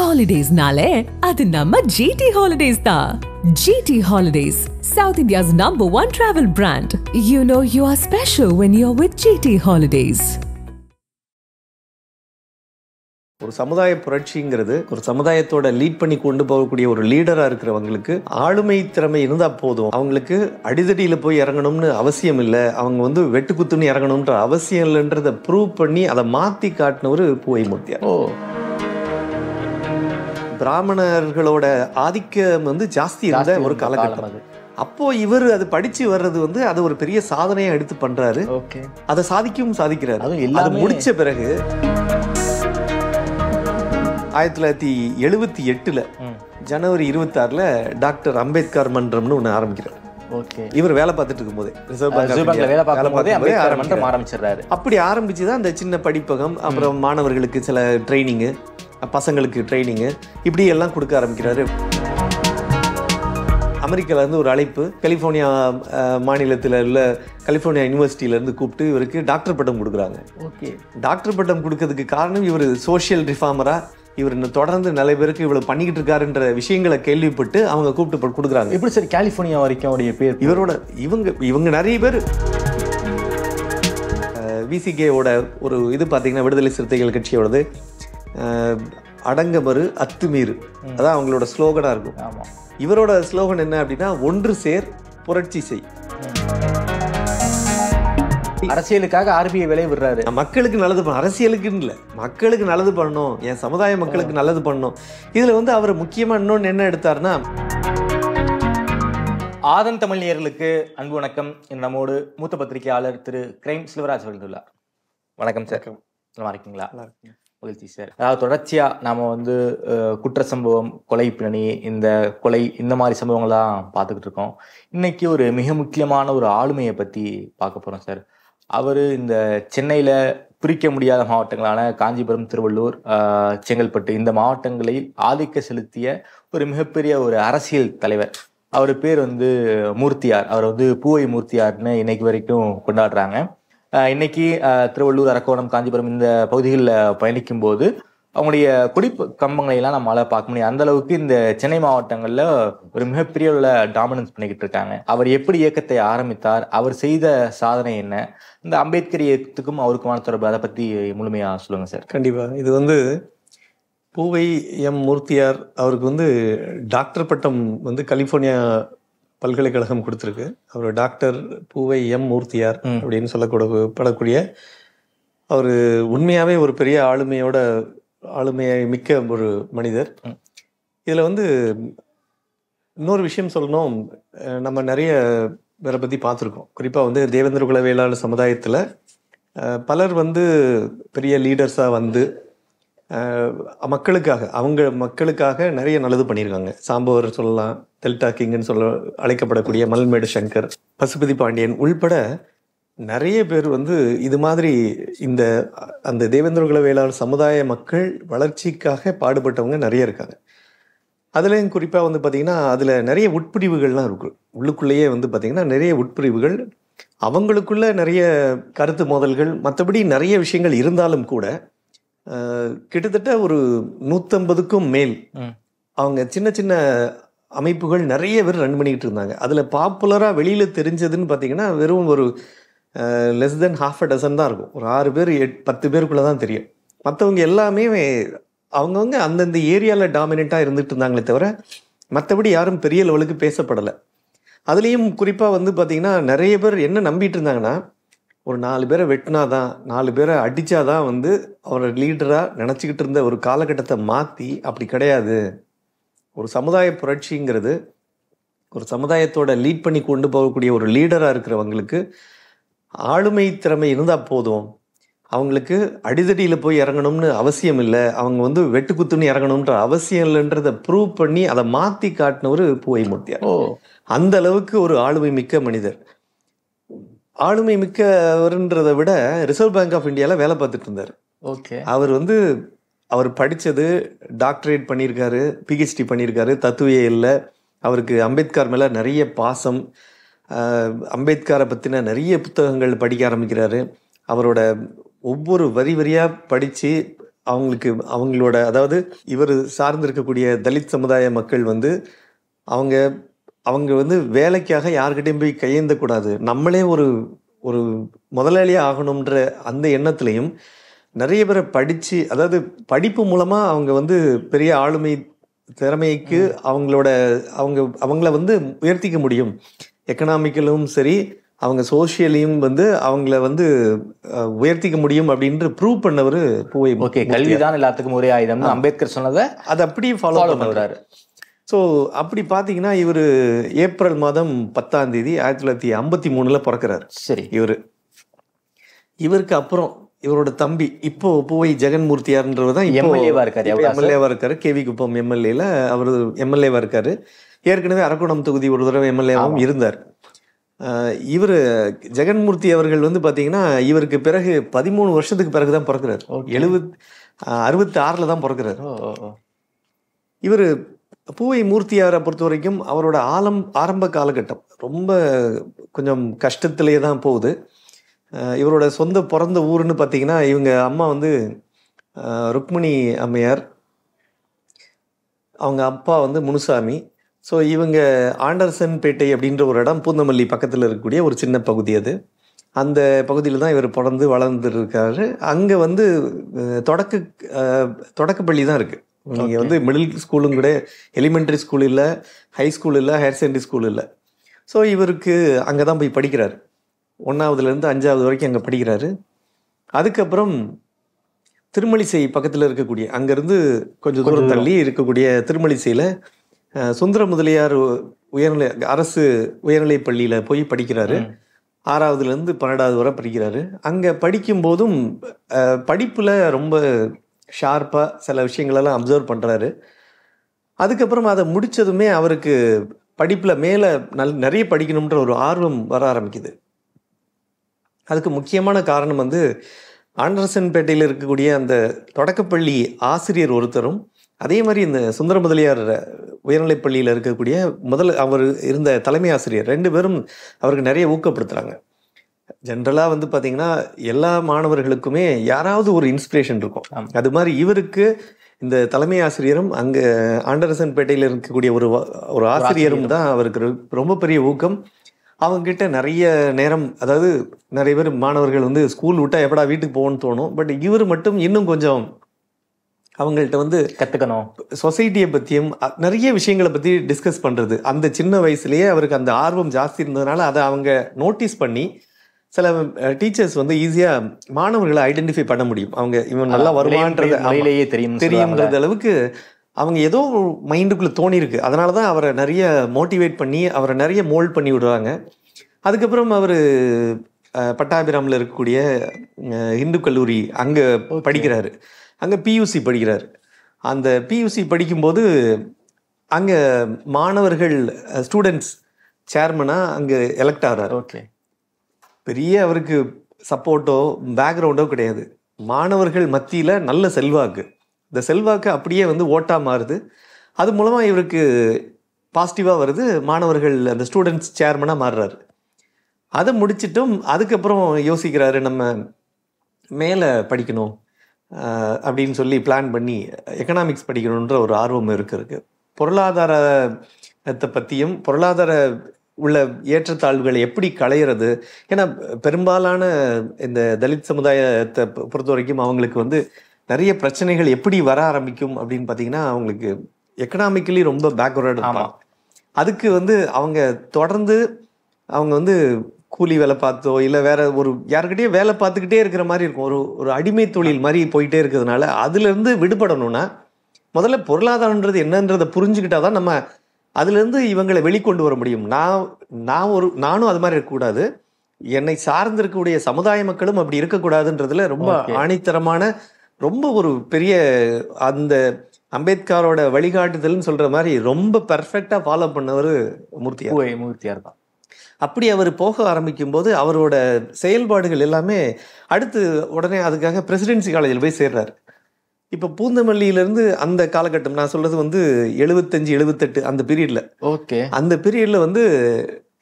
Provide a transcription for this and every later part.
ஹாலிடேஸ்னாலே அது நம்ம ஜிடி ஹாலிடேஸ் தான் GT holidays South India's number one travel brand you know you are special when you are with GT holidays ஒரு சமுதாய புரட்சிங்கிறது ஒரு சமுதாயத்தோட லீட் பண்ணி கொண்டு போகக்கூடிய ஒரு லீடரா இருக்கிறவங்களுக்கு ஆளுமை திறமை இருந்தா போதும். அவங்களுக்கு அடிதடியில போய் இறங்கணும்னு அவசியம் இல்லை. அவங்க வந்து வெட்டுக்குத்துன்னு இறங்கணும்ன்ற அவசியம் இல்லைன்றதை ப்ரூவ் பண்ணி அதை மாத்தி காட்டினவர் பூவை மூர்த்தியார். ஓ. பிராமணர்களோட ஆதிக்கம் வந்து ஜாஸ்தி இருந்த ஒரு காலகட்டம். அது. அப்போ இவர் அது படிச்சு வர்றது வந்து அது ஒரு பெரிய சாதனையா எடுத்து பண்றாரு. அதை சாதிக்கவும் சாதிக்கிறாரு. அது முடிச்ச பிறகு ஆயிரத்தி தொள்ளாயிரத்தி எழுபத்தி எட்டுல. ஜனவரி இருபத்தாறுல டாக்டர் அம்பேத்கர் மன்றம்னு ஒன்று ஆரம்பிக்கிறார். இவர் வேலை பார்த்துட்டு இருக்கும்போதே ரிசர்வ் பேங்க்ல வேலை பார்க்கும் போதே பார்க்கும்போதே அம்பேத்கர் மன்றம் ஆரம்பிக்கிறார். ஆரம்பிச்சிடுறாரு. அப்படி ஆரம்பிச்சு தான் அந்த சின்ன படிப்பகம் அப்புறம் மாணவர்களுக்கு சில ட்ரைனிங்கு பசங்களுக்கு ட்ரைனிங்கு இப்படி எல்லாம் கொடுக்க ஆரம்பிக்கிறாரு. அமெரிக்கால இருந்து ஒரு அழைப்பு. கலிஃபோர்னியா மாநிலத்துல உள்ள கலிஃபோர்னியா யூனிவர்சிட்டியில இருந்து கூப்பிட்டு இவருக்கு டாக்டர் பட்டம் கொடுக்குறாங்க. ஓகே. டாக்டர் பட்டம் கொடுக்கறதுக்கு காரணம் இவர் சோஷியல் ரிஃபார்மரா இவர் தொடர்ந்து நிறைய பேருக்கு இவ்வளவு பண்ணிக்கிட்டு இருக்காருன்ற விஷயங்களை கேள்விப்பட்டு அவங்க கூப்பிட்டு கொடுக்குறாங்க. எப்படி சார் கலிஃபோர்னியா வரைக்கும் அவருடைய பேர்? இவரோட இவங்க இவங்க நிறைய பேர். விசிகேவோட ஒரு இது பார்த்தீங்கன்னா விடுதலை சிறுத்தைகள் கட்சியோடது. அஹ், அடங்கமறு அத்துமீறு. அதான் அவங்களோட ஸ்லோகனாக இருக்கும். இவரோட ஸ்லோகன் என்ன அப்படின்னா ஒன்று சேர் புரட்சி செய். அரசியலுக்காக ஆர்பிஐ விலை விடுறாரு. மக்களுக்கு நல்லது பண்ண அரசியலுக்குன்னு இல்லை. மக்களுக்கு நல்லது பண்ணணும். என் சமுதாய மக்களுக்கு நல்லது பண்ணணும். இதில் வந்து அவர் முக்கியமாக இன்னொன்று என்ன எடுத்தாருன்னா ஆதன் தமிழியர்களுக்கு அன்பு வணக்கம். நம்மோடு மூத்த பத்திரிகையாளர் திரு கிரைம் செல்வராஜ் வந்துள்ளார் வணக்கம் சார். நல்லா இருக்கீங்களா? மகிழ்ச்சி சார் அதாவது தொடர்ச்சியா நாம வந்து குற்ற சம்பவம் கொலை பின்னணி இந்த கொலை இந்த மாதிரி சம்பவங்கள்லாம் பார்த்துக்கிட்டு இருக்கோம். இன்னைக்கு ஒரு மிக முக்கியமான ஒரு ஆளுமையை பத்தி பார்க்க போறோம் சார். அவர் இந்த சென்னையில பிரிக்க முடியாத மாவட்டங்களான காஞ்சிபுரம் திருவள்ளூர் செங்கல்பட்டு இந்த மாவட்டங்களில் ஆதிக்க செலுத்திய ஒரு மிகப்பெரிய ஒரு அரசியல் தலைவர். அவர் பேர் வந்து மூர்த்தியார். அவர் வந்து பூவை மூர்த்தியார்னு இன்னைக்கு வரைக்கும் கொண்டாடுறாங்க. இன்னைக்கு திருவள்ளூர் அரக்கோணம் காஞ்சிபுரம் இந்த பகுதிகளில் பயணிக்கும் போது அவங்களுடைய குடிப்பு கம்பங்களை எல்லாம் நம்மளால பார்க்க முடியும். அந்த அளவுக்கு இந்த சென்னை மாவட்டங்கள்ல ஒரு மிகப்பெரிய உள்ள டாமினன்ஸ் பண்ணிக்கிட்டு இருக்காங்க. அவர் எப்படி இயக்கத்தை ஆரம்பித்தார் அவர் செய்த சாதனை என்ன இந்த அம்பேத்கர் இயக்கத்துக்கும் அவருக்குமான தொடர்பு அதை பத்தி முழுமையா சொல்லுங்க சார். கண்டிப்பாக இது வந்து பூவை எம் மூர்த்தியார் அவருக்கு வந்து டாக்டர் பட்டம் வந்து கலிஃபோர்னியா பல்கலைக்கழகம் கொடுத்துருக்கு அவர் டாக்டர் பூவை எம் மூர்த்தியார். அப்படின்னு சொல்லக்கூட படக்கூடிய அவர் உண்மையாகவே ஒரு பெரிய ஆளுமையோட ஆளுமையை மிக்க ஒரு மனிதர். இதில் வந்து இன்னொரு விஷயம் சொல்லணும் நம்ம நிறைய பேரை பற்றி பார்த்துருக்கோம் குறிப்பாக வந்து தேவேந்திர குல வேளாளர் சமுதாயத்தில் பலர் வந்து பெரிய லீடர்ஸாக வந்து மக்களுக்காக அவங்க மக்களுக்காக நிறைய நல்லது பண்ணியிருக்காங்க. சாம்பவர் சொல்லலாம் டெல்டா கிங்னு சொல்ல அழைக்கப்படக்கூடிய மல்மேடு சங்கர் பசுபதி பாண்டியன் உள்பட நிறைய பேர் வந்து இது மாதிரி இந்த அந்த தேவேந்திர குல சமுதாய மக்கள் வளர்ச்சிக்காக பாடுபட்டவங்க நிறைய இருக்காங்க. அதுலேயும் குறிப்பாக வந்து பார்த்திங்கன்னா அதில் நிறைய உட்பிரிவுகள்லாம் இருக்கும் உள்ளுக்குள்ளேயே வந்து பார்த்திங்கன்னா நிறைய உட்பிரிவுகள் அவங்களுக்குள்ள நிறைய கருத்து மோதல்கள் மற்றபடி நிறைய விஷயங்கள் இருந்தாலும் கூட கிட்டத்தட்ட ஒரு நூற்றம்பதுக்கும் மேல். அவங்க சின்ன சின்ன அமைப்புகள் நிறைய பேர் ரன் பண்ணிக்கிட்டு இருந்தாங்க. அதில் பாப்புலராக வெளியில் தெரிஞ்சதுன்னு பார்த்தீங்கன்னா வெறும் ஒரு less than half a dozen தான் இருக்கும். ஒரு ஆறு பேர் எட் பத்து பேருக்குள்ளே தான் தெரியும். மற்றவங்க எல்லாமே அவங்கவுங்க அந்தந்த ஏரியாவில் டாமினண்ட்டாக இருந்துட்டு இருந்தாங்களே தவிர மற்றபடி யாரும் பெரிய லெவலுக்கு பேசப்படலை. அதுலேயும் குறிப்பாக வந்து பார்த்தீங்கன்னா நிறைய பேர் என்ன நம்பிட்டு இருந்தாங்கன்னா ஒரு நாலு பேரை வெட்டினாதான் நாலு பேரை அடித்தாதான் வந்து அவரை லீடராக நினச்சிக்கிட்டு இருந்த ஒரு காலகட்டத்தை மாற்றி அப்படி கிடையாது. ஒரு சமுதாய புரட்சிங்கிறது ஒரு சமுதாயத்தோட லீட் பண்ணி கொண்டு போகக்கூடிய ஒரு லீடராக இருக்கிறவங்களுக்கு ஆளுமை திறமை இருந்தால் போதும். அவங்களுக்கு அடிதடியில் போய் இறங்கணும்னு அவசியம் இல்லை. அவங்க வந்து வெட்டுக்குத்துன்னு இறங்கணுன்ற அவசியம் இல்லைன்றதை ப்ரூவ் பண்ணி அதை மாற்றி காட்டினவர் பூவை மூர்த்தியார் ஓ. அந்த அளவுக்கு ஒரு ஆளுமை மிக்க மனிதர். ஆளுமை மிக்கவர்ன்றதை விட ரிசர்வ் பேங்க் ஆஃப் இந்தியாவில் வேலை பார்த்துட்டு இருந்தார். ஓகே. அவர் வந்து அவர் படித்தது டாக்டரேட் பண்ணியிருக்காரு பிஹெச்டி பண்ணியிருக்காரு தத்துவியல்ல அவருக்கு அம்பேத்கர் மேலே நிறைய பாசம். அம்பேத்கரை பற்றின நிறைய புத்தகங்கள் படிக்க ஆரம்பிக்கிறாரு. அவரோட ஒவ்வொரு வரி வரியாக படித்து அவங்களுக்கு அவங்களோட அதாவது இவர் சார்ந்திருக்கக்கூடிய தலித் சமுதாய மக்கள் வந்து அவங்க அவங்க வந்து வேலைக்காக யார்கிட்டயும் போய் கையேந்தக்கூடாது. நம்மளே ஒரு ஒரு முதலாளியாக ஆகணுன்ற அந்த எண்ணத்துலையும் நிறைய பேரை படித்து அதாவது படிப்பு மூலமாக அவங்க வந்து பெரிய ஆளுமை திறமைக்கு அவங்களோட அவங்க அவங்கள வந்து உயர்த்திக்க முடியும். எக்கனாமிக்கலும் சரி அவங்க சோஷியலையும் வந்து அவங்கள வந்து உயர்த்திக்க முடியும் அப்படின்ற ப்ரூவ் பண்ணவர் பூவை ஓகே கல்விதான் எல்லாத்துக்கும் ஒரே ஆயுதம் அம்பேத்கர் சொன்னதை அதை அப்படியே ஃபாலோ பண்ணுறாரு ஸோ அப்படி பார்த்தீங்கன்னா இவர் ஏப்ரல் மாதம் பத்தாம் தேதி ஆயிரத்தி தொள்ளாயிரத்தி ஐம்பத்தி மூணில் பிறக்கிறார். சரி. இவர். இவருக்கு அப்புறம் இவரோட தம்பி இப்போ பூவை ஜெகன்மூர்த்தியார்ன்றவர் தான் MLA வா இருக்காரு, எம்எல்ஏவா இருக்காரு. கேவி குப்பம் எம்எல்ஏல அவர் எம்எல்ஏவா இருக்காரு. ஏற்கனவே அரக்கோணம் தொகுதி ஒரு தடவை எம்எல்ஏவும் இருந்தார். இவர் ஜெகன்மூர்த்தி அவர்கள் வந்து பாத்தீங்கன்னா இவருக்கு பிறகு பதிமூணு வருஷத்துக்கு பிறகு தான் பிறக்கிறார் எழுபத் அறுபத்தி ஆறுல தான் பிறக்கிறார். இவர் பூவை மூர்த்தியாரை பொறுத்த வரைக்கும் அவரோட ஆலம் ஆரம்ப காலகட்டம் ரொம்ப கொஞ்சம் கஷ்டத்திலேயே தான் போகுது. இவரோட சொந்த பிறந்த ஊருன்னு பார்த்தீங்கன்னா இவங்க அம்மா வந்து ருக்மிணி அம்மையார் அவங்க அப்பா வந்து முனுசாமி. ஸோ இவங்க ஆண்டர்சன்பேட்டை அப்படின்ற ஒரு இடம் பூந்தமல்லி பக்கத்தில் இருக்கக்கூடிய ஒரு சின்ன பகுதி அது. அந்த பகுதியில் தான் இவர் பிறந்து வளர்ந்துருக்காரு. அங்கே வந்து தொடக்க தொடக்கப்பள்ளி தான் இருக்குது நீங்கள் வந்து மிடில் ஸ்கூலும் கூட எலிமெண்ட்ரி ஸ்கூல் இல்லை ஹை ஸ்கூல் இல்லை ஹையர் செகண்டரி ஸ்கூல் இல்லை. ஸோ இவருக்கு அங்கே தான் போய் படிக்கிறார். ஒன்றாவதுலேருந்து அஞ்சாவது வரைக்கும் அங்கே படிக்கிறாரு. அதுக்கப்புறம் திருமலிசை பக்கத்தில் இருக்கக்கூடிய அங்கேருந்து கொஞ்சம் தூரம் தள்ளி இருக்கக்கூடிய திருமலிசையில் சுந்தர முதலியார் உயர்நிலை அரசு உயர்நிலைப் பள்ளியில் போய் படிக்கிறாரு. ஆறாவதுலேருந்து பன்னெண்டாவது வரை படிக்கிறாரு. அங்கே படிக்கும்போதும் படிப்புல ரொம்ப ஷார்ப்பாக சில விஷயங்களெல்லாம் அப்சர்வ் பண்ணுறாரு அதுக்கப்புறம் அதை முடிச்சதுமே அவருக்கு படிப்பில் மேலே நல் நிறைய படிக்கணுன்ற ஒரு ஆர்வம் வர ஆரம்பிக்குது. அதுக்கு முக்கியமான காரணம் வந்து ஆண்டர்சன்பேட்டையில் இருக்கக்கூடிய அந்த தொடக்கப்பள்ளி ஆசிரியர் ஒருத்தரும் அதே மாதிரி இந்த சுந்தர முதலியார் உயர்நிலைப்பள்ளியில் இருக்கக்கூடிய முதல் அவர் இருந்த தலைமை ஆசிரியர் ரெண்டு பேரும் அவருக்கு நிறைய ஊக்கப்படுத்துகிறாங்க ஜென்ரலாக வந்து பார்த்தீங்கன்னா எல்லா மாணவர்களுக்குமே யாராவது ஒரு இன்ஸ்பிரேஷன் இருக்கும். அது மாதிரி இவருக்கு இந்த தலைமை ஆசிரியரும் அங்கே ஆண்டரசன்பேட்டையில் இருக்கக்கூடிய ஒரு ஒரு ஆசிரியரும் தான் அவருக்கு ரொம்ப பெரிய ஊக்கம். அவங்க கிட்ட நிறைய நேரம் அதாவது நிறைய பேர் மாணவர்கள் வந்து ஸ்கூல் விட்டா எப்படா வீட்டுக்கு போகணும்னு தோணும். பட் இவர் மட்டும் இன்னும் கொஞ்சம் அவங்கள்ட்ட வந்து கத்துக்கணும். சொசைட்டியை பற்றியும் நிறைய விஷயங்களை பற்றி டிஸ்கஸ் பண்ணுறது அந்த சின்ன வயசுலயே அவருக்கு அந்த ஆர்வம் ஜாஸ்தி இருந்ததுனால அதை அவங்க நோட்டீஸ் பண்ணி சில டீச்சர்ஸ் வந்து ஈஸியாக மாணவர்களை ஐடென்டிஃபை பண்ண முடியும். அவங்க இவன் நல்லா வருவான்றது. முறையிலேயே தெரியும் தெரியும்ன்றது அளவுக்கு அவங்க ஏதோ மைண்டுக்குள்ள தோணி இருக்கு அதனால தான் அவரை நிறைய மோட்டிவேட் பண்ணி அவரை நிறைய மோல்ட் பண்ணி விடுறாங்க. அதுக்கப்புறம் அவர் பட்டாபிராமில் இருக்கக்கூடிய இந்து கல்லூரி அங்கே படிக்கிறாரு. அங்கே பியூசி படிக்கிறாரு. அந்த பியூசி படிக்கும்போது அங்கே மாணவர்கள் ஸ்டூடெண்ட்ஸ் சேர்மனாக அங்கே எலெக்ட் ஆகிறாரு ஓகே. பெரிய அவருக்கு சப்போர்ட்டோ பேக்ரவுண்டோ கிடையாது. மாணவர்கள் மத்தியில் நல்ல செல்வாக்கு. இந்த செல்வாக்கு அப்படியே வந்து ஓட்டாக மாறுது. அது மூலமாக இவருக்கு பாசிட்டிவாக வருது. மாணவர்கள் அந்த ஸ்டூடெண்ட்ஸ் சேர்மனாக மாறுறாரு. அதை முடிச்சிட்டும் அதுக்கப்புறம் யோசிக்கிறாரு நம்ம மேலே படிக்கணும் அப்படின்னு சொல்லி பிளான் பண்ணி எக்கனாமிக்ஸ் படிக்கணுன்ற ஒரு ஆர்வம் இருக்கு பொருளாதாரத்தை பற்றியும் பொருளாதார உள்ள ஏற்றத்தாழ்வுகளை எப்படி களையிறது? ஏன்னா பெரும்பாலான இந்த தலித் சமுதாயத்தை பொறுத்த வரைக்கும் அவங்களுக்கு வந்து நிறைய பிரச்சனைகள் எப்படி வர ஆரம்பிக்கும் அப்படின்னு பார்த்தீங்கன்னா அவங்களுக்கு எக்கனாமிக்கலி ரொம்ப பேக்வர்டு ஆமா. அதுக்கு வந்து அவங்க தொடர்ந்து அவங்க வந்து கூலி வேலை பார்த்தோ இல்லை வேற ஒரு யாருக்கிட்டயே வேலை பார்த்துக்கிட்டே இருக்கிற மாதிரி இருக்கும். ஒரு ஒரு அடிமை தொழில் மாதிரி போயிட்டே இருக்கிறதுனால அதுலேருந்து விடுபடணும்னா முதல்ல பொருளாதாரன்றது என்னன்றதை புரிஞ்சுக்கிட்டாதான் நம்ம அதுலேருந்து இவங்களை வெளிக்கொண்டு வர முடியும். நான் நான் ஒரு நானும் அது மாதிரி இருக்கக்கூடாது. என்னை சார்ந்து இருக்கக்கூடிய சமுதாய மக்களும் அப்படி இருக்கக்கூடாதுன்றதுல ரொம்ப. ஆணித்தரமான ரொம்ப ஒரு பெரிய அந்த அம்பேத்கரோட வழிகாட்டுதல்னு சொல்ற மாதிரி ரொம்ப பெர்ஃபெக்டா ஃபாலோ பண்ணவர் மூர்த்தியார். மூர்த்தியார் தான். அப்படி அவர் போக ஆரம்பிக்கும் போது அவரோட செயல்பாடுகள் எல்லாமே அடுத்து உடனே அதுக்காக பிரசிடென்சி காலேஜில் போய் சேர்றாரு. இப்போ பூந்தமல்லியிலேருந்து அந்த காலகட்டம் நான் சொல்றது வந்து எழுபத்தஞ்சு எழுபத்தெட்டு அந்த பீரியட்ல ஓகே. அந்த பீரியட்ல வந்து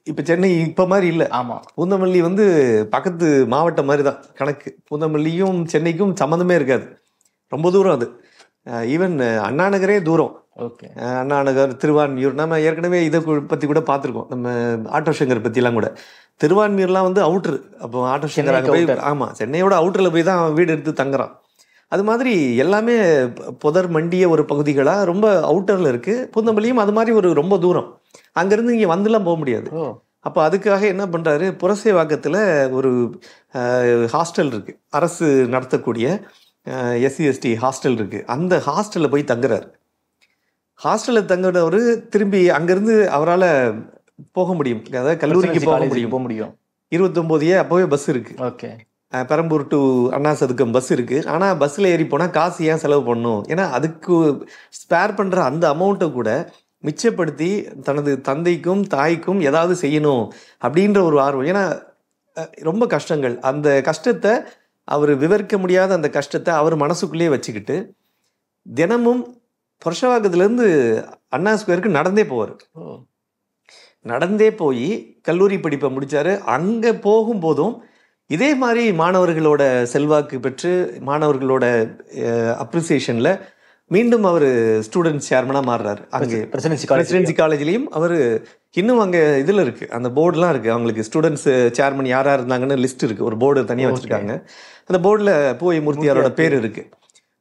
இப்போ சென்னை இப்போ மாதிரி இல்லை. ஆமா. பூந்தமல்லி வந்து பக்கத்து மாவட்டம் மாதிரி தான் கணக்கு. பூந்தமல்லியும் சென்னைக்கும் சம்மந்தமே இருக்காது. ரொம்ப தூரம் அது. ஈவன் அண்ணா நகரே தூரம். ஓகே. அஹ் அண்ணா நகர் திருவான்மியூர் நம்ம ஏற்கனவே இதை பத்தி கூட பார்த்துருக்கோம். நம்ம ஆட்டோ சங்கர் பத்திலாம் கூட. திருவான்மியூர்லாம் வந்து அவுட்ரு அப்போ ஆட்டோ சங்கர் அங்கே போய் outer. ஆமா சென்னையோட அவுட்டரில் போய் தான் அவன் வீடு எடுத்து தங்குறான். அது மாதிரி எல்லாமே புதர் மண்டிய ஒரு பகுதிகளாக ரொம்ப அவுட்டரில் இருக்கு. பூந்தமல்லியும் அது மாதிரி ஒரு ரொம்ப தூரம். அங்கேருந்து இங்கே வந்துலாம் போக முடியாது. அப்போ அதுக்காக என்ன பண்ணுறாரு புரசேவாக்கத்தில் ஒரு ஹாஸ்டல் இருக்கு. அரசு நடத்தக்கூடிய எஸ்சி எஸ்டி ஹாஸ்டல் இருக்கு. அந்த ஹாஸ்டலில் போய் தங்குறாரு. ஹாஸ்டலில் தங்குறவர் திரும்பி அங்கேருந்து அவரால் போக முடியும். அதாவது கல்லூரிக்கு போக முடியும். போக முடியும். இருபத்தொம்போதையே அப்போவே பஸ் இருக்கு. Okay. Perambur to Anna Sathukkam bus இருக்கு. ஆனால் பஸ்ஸில் ஏறி போனால் காசு ஏன் செலவு பண்ணணும்? ஏன்னா அதுக்கு ஸ்பேர் பண்ணுற அந்த அமௌண்ட்டை கூட மிச்சப்படுத்தி தனது தந்தைக்கும் தாய்க்கும் ஏதாவது செய்யணும் அப்படின்ற ஒரு ஆர்வம். ஏன்னா ரொம்ப கஷ்டங்கள். அந்த கஷ்டத்தை அவர் விவரிக்க முடியாத அந்த கஷ்டத்தை அவர் மனசுக்குள்ளேயே வச்சுக்கிட்டு தினமும் புருஷவாக்கத்துலேருந்து அண்ணா ஸ்கொயருக்கு நடந்தே போவார். நடந்தே போய் கல்லூரி படிப்பை முடிச்சாரு. அங்கே போகும்போதும் இதே மாதிரி மாணவர்களோட செல்வாக்கு பெற்று மாணவர்களோட அப்ரிசியேஷனில் மீண்டும் அவர் ஸ்டூடெண்ட் சேர்மனாக மாறுறாரு. அங்கே பிரசிடென்சி காலேஜ் பிரசிடென்சி காலேஜ்லேயும் அவர் இன்னும் அங்கே இதில் இருக்கு. அந்த போர்டுலாம் இருக்கு. அவங்களுக்கு ஸ்டூடெண்ட்ஸ் சேர்மன் யாரா இருந்தாங்கன்னு லிஸ்ட் இருக்கு. ஒரு போர்டு தனியாக வச்சிருக்காங்க. அந்த போர்டில் பூவை மூர்த்தியாரோட பேர் இருக்கு.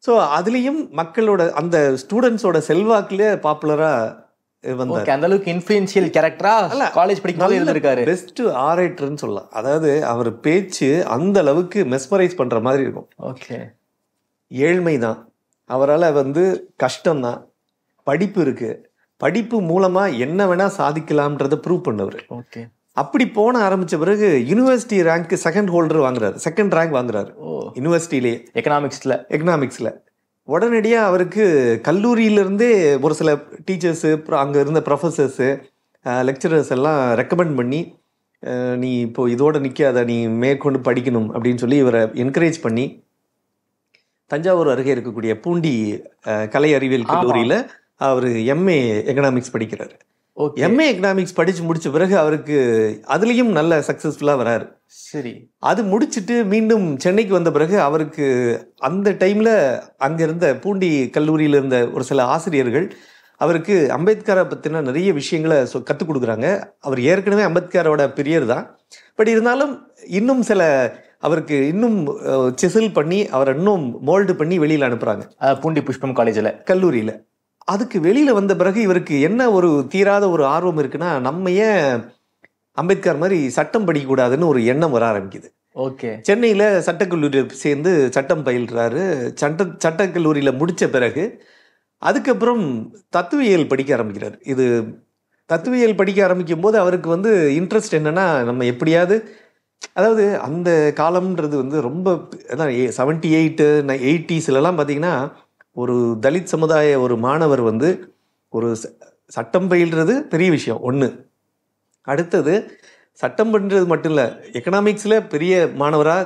ஸோ அதுலேயும் மக்களோட அந்த ஸ்டூடெண்ட்ஸோட செல்வாக்குலேயே பாப்புலராக வந்தார் அந்த அளவுக்கு இன்ஃபுளுன்ஷியல் கேரக்டரா காலேஜ் படிக்கும்போது இருந்திருக்காரு. பெஸ்ட் ஆரேட்டர்னு சொல்லலாம். அதாவது அவர் பேச்சு அந்த அளவுக்கு மெஸ்மரைஸ் பண்ற மாதிரி இருக்கும். ஓகே. ஏழ்மை தான் அவரால் வந்து கஷ்டம்தான். படிப்பு இருக்கு. படிப்பு மூலமா என்ன வேணா சாதிக்கலாம்ன்றத ப்ரூவ் பண்ணவர். ஓகே. அப்படி போன ஆரம்பிச்ச பிறகு யூனிவர்சிட்டி ரேங்க் செகண்ட் ஹோல்டர் வாங்குறாரு. செகண்ட் ரேங்க் வாங்குறாரு. யூனிவர்சிட்டிலேயே எக்கனாமிக்ஸ்ல எக்கனாமிக்ஸில் உடனடியாக அவருக்கு கல்லூரியிலிருந்தே ஒரு சில டீச்சர்ஸு அங்கே இருந்த ப்ரொஃபஸர்ஸு லெக்சரர்ஸ் எல்லாம் ரெக்கமெண்ட் பண்ணி நீ இப்போ இதோட நிற்காத நீ மேற்கொண்டு படிக்கணும் அப்படின்னு சொல்லி இவரை என்கரேஜ் பண்ணி தஞ்சாவூர் அருகே இருக்கக்கூடிய பூண்டி கலை அறிவியல் கல்லூரியில் அவர் எம்ஏ எக்கனாமிக்ஸ் படிக்கிறார். எம்ஏ எக்கனாமிக்ஸ் படித்து முடிச்ச பிறகு அவருக்கு அதுலேயும் நல்ல சக்ஸஸ்ஃபுல்லாக வராரு. சரி. அது முடிச்சிட்டு மீண்டும் சென்னைக்கு வந்த பிறகு அவருக்கு அந்த டைம்ல அங்க இருந்த பூண்டி கல்லூரியில இருந்த ஒரு சில ஆசிரியர்கள் அவருக்கு அம்பேத்கரை பத்தின நிறைய விஷயங்களை சொ- கத்துக் கொடுக்குறாங்க. அவர் ஏற்கனவே அம்பேத்கரோட பிரியர் தான். பட் இருந்தாலும் இன்னும் சில அவருக்கு இன்னும் செசில் பண்ணி அவரை இன்னும் மோல்டு பண்ணி வெளியில அனுப்புறாங்க. அஹ், பூண்டி புஷ்பம் காலேஜ்ல கல்லூரியில. அதுக்கு வெளியில வந்த பிறகு இவருக்கு என்ன ஒரு தீராத ஒரு ஆர்வம் இருக்குன்னா நம்ம ஏன் அம்பேத்கர் மாதிரி சட்டம் படிக்கக்கூடாதுன்னு ஒரு எண்ணம் வர ஆரம்பிக்குது. ஓகே. சென்னையில் சட்டக்கல்லூரியில் சேர்ந்து சட்டம் பயில்றாரு. சட்ட சட்டக்கல்லூரியில் முடித்த பிறகு அதுக்கப்புறம் தத்துவியல் படிக்க ஆரம்பிக்கிறார். இது தத்துவியல் படிக்க ஆரம்பிக்கும் போது அவருக்கு வந்து இன்ட்ரெஸ்ட் என்னன்னா நம்ம எப்படியாவது அதாவது அந்த காலம்ன்றது வந்து ரொம்ப அதான் செவன்டி எயிட்டு எயிட்டிஸ்லலாம் பார்த்தீங்கன்னா ஒரு தலித் சமுதாய ஒரு மாணவர் வந்து ஒரு சட்டம் பயில்றது பெரிய விஷயம் ஒன்று அடுத்தது சட்டம் பண்றது மட்டும் இல்லை எக்கனாமிக்ஸில் பெரிய மாணவராக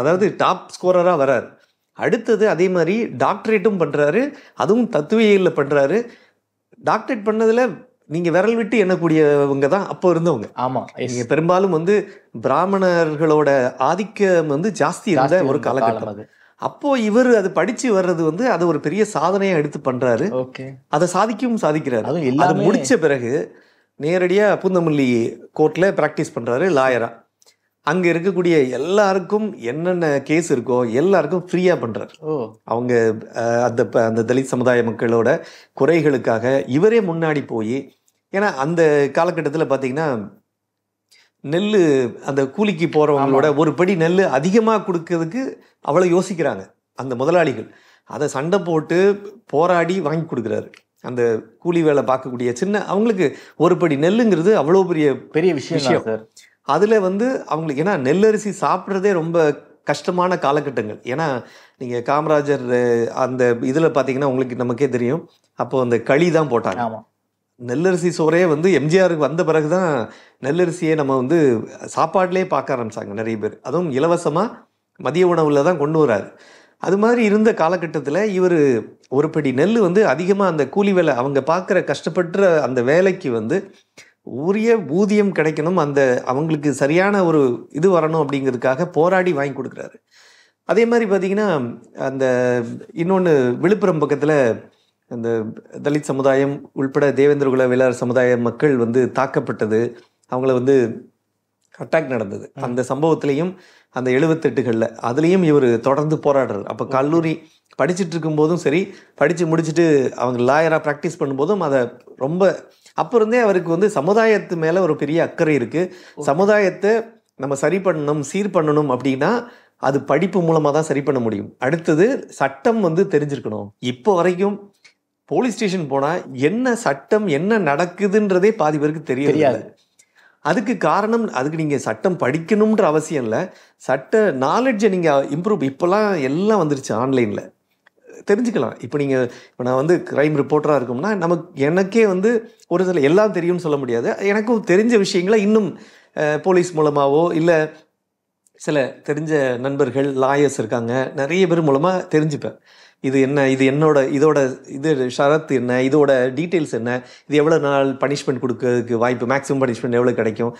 அதாவது டாப் ஸ்கோரராக வராரு. அடுத்தது அதே மாதிரி டாக்டரேட்டும் பண்றாரு அதுவும் தத்துவியலில் பண்றாரு. டாக்டரேட் பண்ணதுல நீங்க விரல் விட்டு எண்ணக்கூடியவங்க தான் அப்போ இருந்தவங்க. ஆமா yes. நீங்க பெரும்பாலும் வந்து பிராமணர்களோட ஆதிக்கம் வந்து ஜாஸ்தி இருந்த ஒரு காலகட்டம். காலம் அது அப்போ இவர் அது படிச்சு வர்றது வந்து அது ஒரு பெரிய சாதனையா எடுத்து பண்றாரு. ஓகே. அதை சாதிக்கவும் சாதிக்கிறாரு. அதுவும் அது முடிச்ச பிறகு நேரடியா பூந்தமல்லி கோர்ட்ல பிராக்டிஸ் பண்றாரு லாயரா அங்க இருக்கக்கூடிய எல்லாருக்கும் என்னென்ன கேஸ் இருக்கோ எல்லாருக்கும் ஃப்ரீயா பண்றாரு. ஓ. அவங்க அந்த அந்த தலித் சமுதாய மக்களோட குறைகளுக்காக இவரே முன்னாடி போய் ஏன்னா அந்த காலகட்டத்தில் பார்த்தீங்கன்னா நெல் அந்த கூலிக்கு போறவங்களோட ஒரு படி நெல் அதிகமாக கொடுக்கறதுக்கு அவ்வளோ யோசிக்கிறாங்க அந்த முதலாளிகள். அதை சண்டை போட்டு போராடி வாங்கி கொடுக்குறாரு. அந்த கூலி வேலை பார்க்கக்கூடிய சின்ன அவங்களுக்கு ஒரு படி நெல்லுங்கிறது அவ்வளோ பெரிய பெரிய விஷயம். சார். அதுல வந்து அவங்களுக்கு ஏன்னா நெல்லரிசி சாப்பிட்றதே ரொம்ப கஷ்டமான காலகட்டங்கள். ஏன்னா நீங்க காமராஜர் அந்த இதுல பாத்தீங்கன்னா உங்களுக்கு நமக்கே தெரியும். அப்போ அந்த களி தான் போட்டாங்க. ஆமா. நெல்லரிசி சோறே வந்து எம்ஜிஆருக்கு வந்த பிறகு தான் நெல்லரிசியை நம்ம வந்து சாப்பாட்டிலே பார்க்க ஆரம்பிச்சாங்க நிறைய பேர். அதுவும் இலவசமாக மதிய உணவில் தான் கொண்டு வராரு. அது மாதிரி இருந்த காலகட்டத்தில் இவர் ஒரு படி நெல் வந்து அதிகமாக அந்த கூலி வேலை அவங்க பார்க்குற கஷ்டப்பட்ட அந்த வேலைக்கு வந்து உரிய ஊதியம் கிடைக்கணும் அந்த அவங்களுக்கு சரியான ஒரு இது வரணும் அப்படிங்கிறதுக்காக போராடி வாங்கி கொடுக்குறாரு. அதே மாதிரி பார்த்தீங்கன்னா அந்த இன்னொன்று விழுப்புரம் பக்கத்தில் அந்த தலித் சமுதாயம் உள்பட தேவேந்திரகுல வேளாளர் சமுதாய மக்கள் வந்து தாக்கப்பட்டது. அவங்கள வந்து அட்டாக் நடந்தது. அந்த சம்பவத்திலையும் அந்த எழுபத்தெட்டுகளில் அதுலேயும் இவர் தொடர்ந்து போராடுறாரு. அப்போ கல்லூரி படிச்சுட்டு இருக்கும்போதும் சரி படித்து முடிச்சுட்டு அவங்க லாயராக ப்ராக்டிஸ் பண்ணும்போதும் அதை ரொம்ப அப்போ இருந்தே அவருக்கு வந்து சமுதாயத்து மேலே ஒரு பெரிய அக்கறை இருக்குது சமுதாயத்தை நம்ம சரி பண்ணணும் சீர் பண்ணணும் அப்படின்னா அது படிப்பு மூலமாக தான் சரி பண்ண முடியும். அடுத்தது சட்டம் வந்து தெரிஞ்சிருக்கணும். இப்போ வரைக்கும் போலீஸ் ஸ்டேஷன் போனால் என்ன சட்டம் என்ன நடக்குதுன்றதே பாதி பேருக்கு தெரியாது. அதுக்கு காரணம் அதுக்கு நீங்கள் சட்டம் படிக்கணுன்ற அவசியம் இல்லை. சட்ட நாலேஜை நீங்கள் இம்ப்ரூவ் இப்போலாம் எல்லாம் வந்துருச்சு ஆன்லைனில் தெரிஞ்சுக்கலாம். இப்போ நீங்கள் இப்போ நான் வந்து க்ரைம் ரிப்போர்ட்டராக இருக்கோம்னா நமக்கு எனக்கே வந்து ஒரு சில எல்லாம் தெரியும்னு சொல்ல முடியாது. எனக்கும் தெரிஞ்ச விஷயங்களை இன்னும் போலீஸ் மூலமாகவோ இல்லை சில தெரிஞ்ச நண்பர்கள் லாயர்ஸ் இருக்காங்க. நிறைய பேர் மூலமாக தெரிஞ்சுப்பேன். இது என்ன? இது என்னோட இதோட இது ஷரத் என்ன? இதோட டீட்டெயில்ஸ் என்ன? இது எவ்வளோ நாள் பனிஷ்மெண்ட் கொடுக்கறதுக்கு வாய்ப்பு? மேக்ஸிமம் பனிஷ்மெண்ட் எவ்வளோ கிடைக்கும்?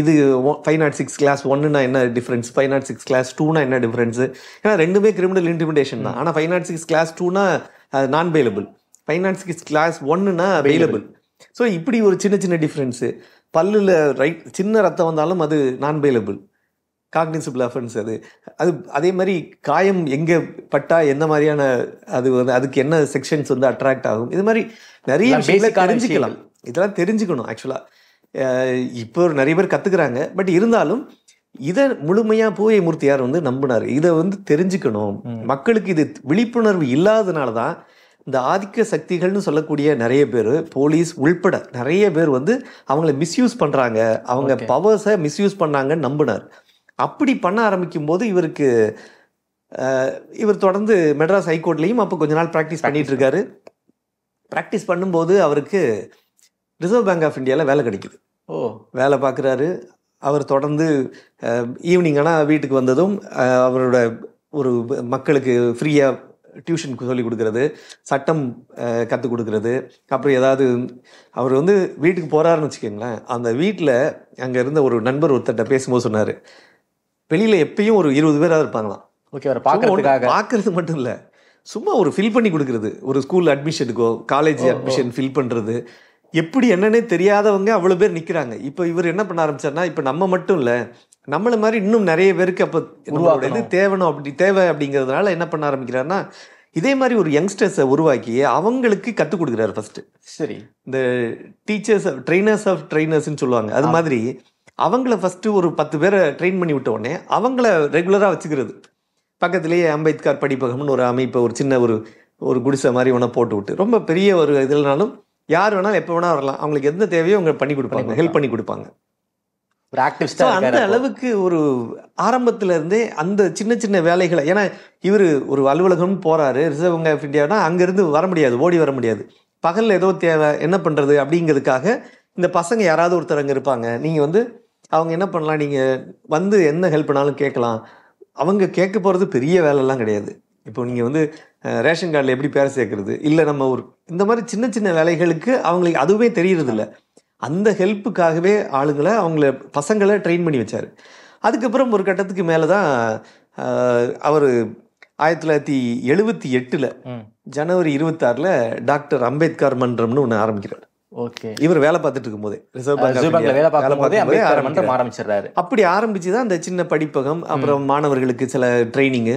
இது ஃபைவ் நாட் சிக்ஸ் கிளாஸ் ஒன்றுனா என்ன difference five not six class டூனா என்ன டிஃப்ரென்ஸ் ஏன்னா ரெண்டுமே கிரிமினல் இன்டிமிடேஷன் தான். ஆனால் ஃபைவ் நாட் சிக்ஸ் கிளாஸ் டூனா non failable five not six class ஒன்றுனா பெயிலபிள் ஸோ இப்படி ஒரு சின்ன சின்ன டிஃப்ரென்ஸு பல்லில் ரைட் சின்ன ரத்தம் வந்தாலும் அது நான் பெயிலபிள் காக்னிசிபிள் அஃபென்ஸ் அது. அது அதே மாதிரி காயம் எங்கே பட்டா என்ன மாதிரியான அது வந்து அதுக்கு என்ன செக்ஷன்ஸ் வந்து அட்ராக்ட் ஆகும்? இது மாதிரி நிறைய விஷயங்களை தெரிஞ்சுக்கலாம். இதெல்லாம் தெரிஞ்சுக்கணும் ஆக்சுவலாக இப்போ நிறைய பேர் கற்றுக்குறாங்க பட் இருந்தாலும் இதை முழுமையாக பூவை மூர்த்தியார் வந்து நம்பினார். இதை வந்து தெரிஞ்சுக்கணும். மக்களுக்கு இது விழிப்புணர்வு இல்லாதனால தான் இந்த ஆதிக்க சக்திகள்னு சொல்லக்கூடிய நிறைய பேர் போலீஸ் உள்பட நிறைய பேர் வந்து அவங்கள மிஸ்யூஸ் பண்ணுறாங்க அவங்க. பவர்ஸை மிஸ்யூஸ் பண்ணாங்கன்னு நம்பினார். அப்படி பண்ண ஆரம்பிக்கும் போது இவருக்கு இவர் தொடர்ந்து மெட்ராஸ் ஹைகோர்ட்லேயும் அப்போ கொஞ்ச நாள் ப்ராக்டிஸ் பண்ணிட்டு இருக்காரு ப்ராக்டிஸ் பண்ணும்போது அவருக்கு ரிசர்வ் பேங்க் ஆஃப் இந்தியாவில் வேலை கிடைக்குது. ஓ. வேலை பார்க்குறாரு அவர் தொடர்ந்து ஈவினிங் ஆனால் வீட்டுக்கு வந்ததும் அவரோட ஒரு மக்களுக்கு ஃப்ரீயாக டியூஷன் சொல்லி கொடுக்கறது சட்டம் கற்றுக் கொடுக்கறது. அப்புறம் ஏதாவது அவர் வந்து வீட்டுக்கு போகிறாருன்னு வச்சுக்கோங்களேன். அந்த வீட்டில் அங்கே இருந்த ஒரு நண்பர் ஒருத்தர்கிட்ட பேசும்போது சொன்னார் வெளியில் எப்பயும் ஒரு இருபது பேராக இருப்பாங்களாம் ஓகே அவர் பார்க்கறதுக்காக. பார்க்கறது மட்டும் இல்லை. சும்மா ஒரு ஃபில் பண்ணி கொடுக்கறது. ஒரு ஸ்கூல் அட்மிஷனுக்கோ காலேஜ். அட்மிஷன் ஃபில் பண்ணுறது எப்படி என்னன்னே தெரியாதவங்க அவ்வளோ பேர் நிற்கிறாங்க இப்போ இவர் என்ன பண்ண ஆரம்பிச்சார்னா இப்போ நம்ம மட்டும் இல்லை நம்மள மாதிரி இன்னும் நிறைய பேருக்கு அப்போ நம்மளோட இது. தேவணும் அப்படி தேவை அப்படிங்கிறதுனால என்ன பண்ண ஆரம்பிக்கிறாருன்னா இதே மாதிரி ஒரு யங்ஸ்டர்ஸை உருவாக்கி அவங்களுக்கு கற்றுக் கொடுக்குறாரு ஃபர்ஸ்ட் சரி. இந்த டீச்சர்ஸ் ட்ரைனர்ஸ் ஆஃப் ட்ரைனர்ஸ்னு சொல்லுவாங்க. அது. மாதிரி அவங்கள ஃபர்ஸ்ட் ஒரு பத்து பேரை ட்ரெயின் பண்ணி விட்ட உடனே அவங்கள ரெகுலராக வச்சுக்கிறது. பக்கத்துலேயே அம்பேத்கர் படிப்பகம்னு ஒரு அமைப்பை ஒரு சின்ன ஒரு ஒரு குடிசை மாதிரி ஒன்று போட்டு விட்டு ரொம்ப பெரிய ஒரு இதுலனாலும் யார் வேணாலும் எப்போ வேணாலும் வரலாம். அவங்களுக்கு எந்த தேவையோ அவங்க பண்ணி கொடுப்பாங்க. ஹெல்ப் பண்ணி கொடுப்பாங்க. ஒரு ஆக்டிவிஸ்டா அந்த அளவுக்கு ஒரு ஆரம்பத்துல இருந்தே அந்த சின்ன சின்ன வேலைகளை ஏன்னா இவர் ஒரு அலுவலகம் போறாரு ரிசர்வ் பேங்க் ஆஃப் இந்தியானா அங்கிருந்து வர முடியாது ஓடி வர முடியாது. பகல்ல ஏதோ தேவை என்ன பண்றது அப்படிங்கிறதுக்காக இந்த பசங்க யாராவது ஒருத்தர் அங்க இருப்பாங்க. நீங்க வந்து அவங்க என்ன பண்ணலாம்? நீங்க வந்து என்ன ஹெல்ப் பண்ணாலும் கேட்கலாம். அவங்க கேட்க போறது பெரிய வேலைலாம் கிடையாது. இப்போ நீங்க வந்து ரேஷன் கார்டில் எப்படி பேர் சேர்க்கறது? இல்லை நம்ம ஒரு இந்த மாதிரி சின்ன சின்ன வேலைகளுக்கு அவங்களுக்கு அதுவே தெரியறது இல்ல அந்த ஹெல்ப்புக்காகவே ஆளுங்களை அவங்கள பசங்களை ட்ரெயின் பண்ணி வச்சார். அதுக்கப்புறம் ஒரு கட்டத்துக்கு மேலே தான் அவர் ஆயிரத்தி தொள்ளாயிரத்தி எழுபத்தி எட்டில் ஜனவரி இருபத்தாறில் டாக்டர் அம்பேத்கர் மன்றம்னு ஒன்று ஆரம்பிக்கிறார். ஓகே. இவர் வேலை பார்த்துட்டு இருக்கும்போதே ரிசர்வ் பேங்க் வேலை பார்க்கும்போதே அம்பேத்கர் ஆரம்பிச்சிடுறாரு. அப்படி ஆரம்பிச்சு தான் அந்த சின்ன படிப்பகம் அப்புறம் மாணவர்களுக்கு சில ட்ரைனிங்கு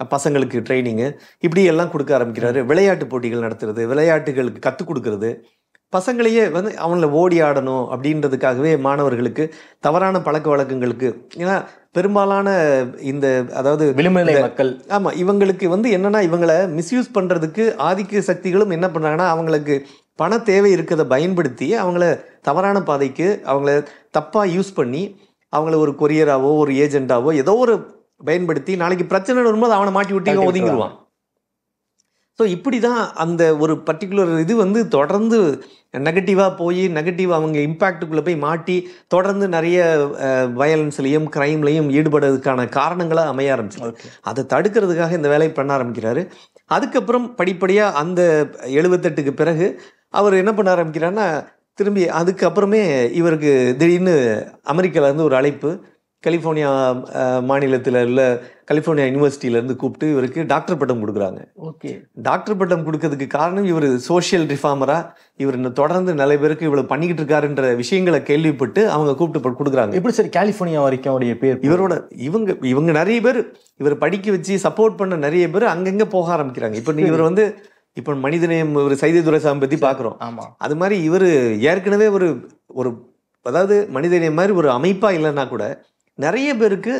பசங்களுக்கு ட்ரைனிங்கு இப்படி எல்லாம் கொடுக்க ஆரம்பிக்கிறாரு. விளையாட்டு போட்டிகள் நடத்துறது விளையாட்டுகளுக்கு கற்றுக் கொடுக்கறது. பசங்களையே வந்து அவங்கள ஓடி ஆடணும் அப்படின்றதுக்காகவே மாணவர்களுக்கு தவறான பழக்க வழக்கங்களுக்கு ஏன்னா பெரும்பாலான இந்த அதாவது விளிம்புநிலை மக்கள். ஆமா இவங்களுக்கு வந்து என்னன்னா இவங்களை மிஸ்யூஸ் பண்றதுக்கு ஆதிக்க சக்திகளும் என்ன பண்றாங்கன்னா அவங்களுக்கு பண தேவை இருக்கிறத பயன்படுத்தி அவங்கள தவறான பாதைக்கு அவங்கள தப்பா யூஸ் பண்ணி அவங்கள ஒரு கொரியராவோ ஒரு ஏஜென்டாவோ ஏதோ ஒரு பயன்படுத்தி நாளைக்கு பிரச்சனை வரும்போது அவனை மாட்டி விட்டு ஒதுங்கிடுவான். ஸோ இப்படி தான் அந்த ஒரு பர்டிகுலர் இது வந்து தொடர்ந்து நெகட்டிவாக போய் நெகட்டிவ் அவங்க இம்பேக்டுக்குள்ளே போய் மாட்டி தொடர்ந்து நிறைய வயலன்ஸ்லையும் க்ரைம்லையும் ஈடுபடுறதுக்கான காரணங்களாக அமைய ஆரம்பிச்சு அதை தடுக்கிறதுக்காக இந்த வேலையை பண்ண ஆரம்பிக்கிறாரு. அதுக்கப்புறம் படிப்படியாக அந்த எழுபத்தெட்டுக்கு பிறகு அவர் என்ன பண்ண ஆரம்பிக்கிறாருன்னா திரும்பி அதுக்கப்புறமே இவருக்கு திடீர்னு அமெரிக்கால இருந்து ஒரு அழைப்பு கலிஃபோர்னியா மாநிலத்தில் உள்ள கலிஃபோர்னியா யூனிவர்சிட்டியில இருந்து கூப்பிட்டு இவருக்கு டாக்டர் பட்டம் கொடுக்குறாங்க. ஓகே. டாக்டர் பட்டம் கொடுக்கறதுக்கு காரணம் இவர் சோஷியல் ரிஃபார்மரா இவர் தொடர்ந்து நிறைய பேருக்கு இவ்வளவு பண்ணிக்கிட்டு இருக்காருன்ற விஷயங்களை கேள்விப்பட்டு அவங்க கூப்பிட்டு கொடுக்குறாங்க. எப்படி சார் கலிஃபோர்னியா வரைக்கும் அவருடைய பேர்? இவரோட இவங்க இவங்க நிறைய பேர் இவர் படிக்க வச்சு சப்போர்ட் பண்ண நிறைய பேர் அங்கங்க போக ஆரம்பிக்கிறாங்க. இப்போ இவர் வந்து இப்போ மனிதநேயம் ஒரு சைதை துரைசாமி பத்தி பாக்குறோம். ஆமா. அது மாதிரி இவர் ஏற்கனவே ஒரு ஒரு அதாவது மனிதநேயம் மாதிரி ஒரு அமைப்பா இல்லைன்னா கூட நிறைய பேருக்கு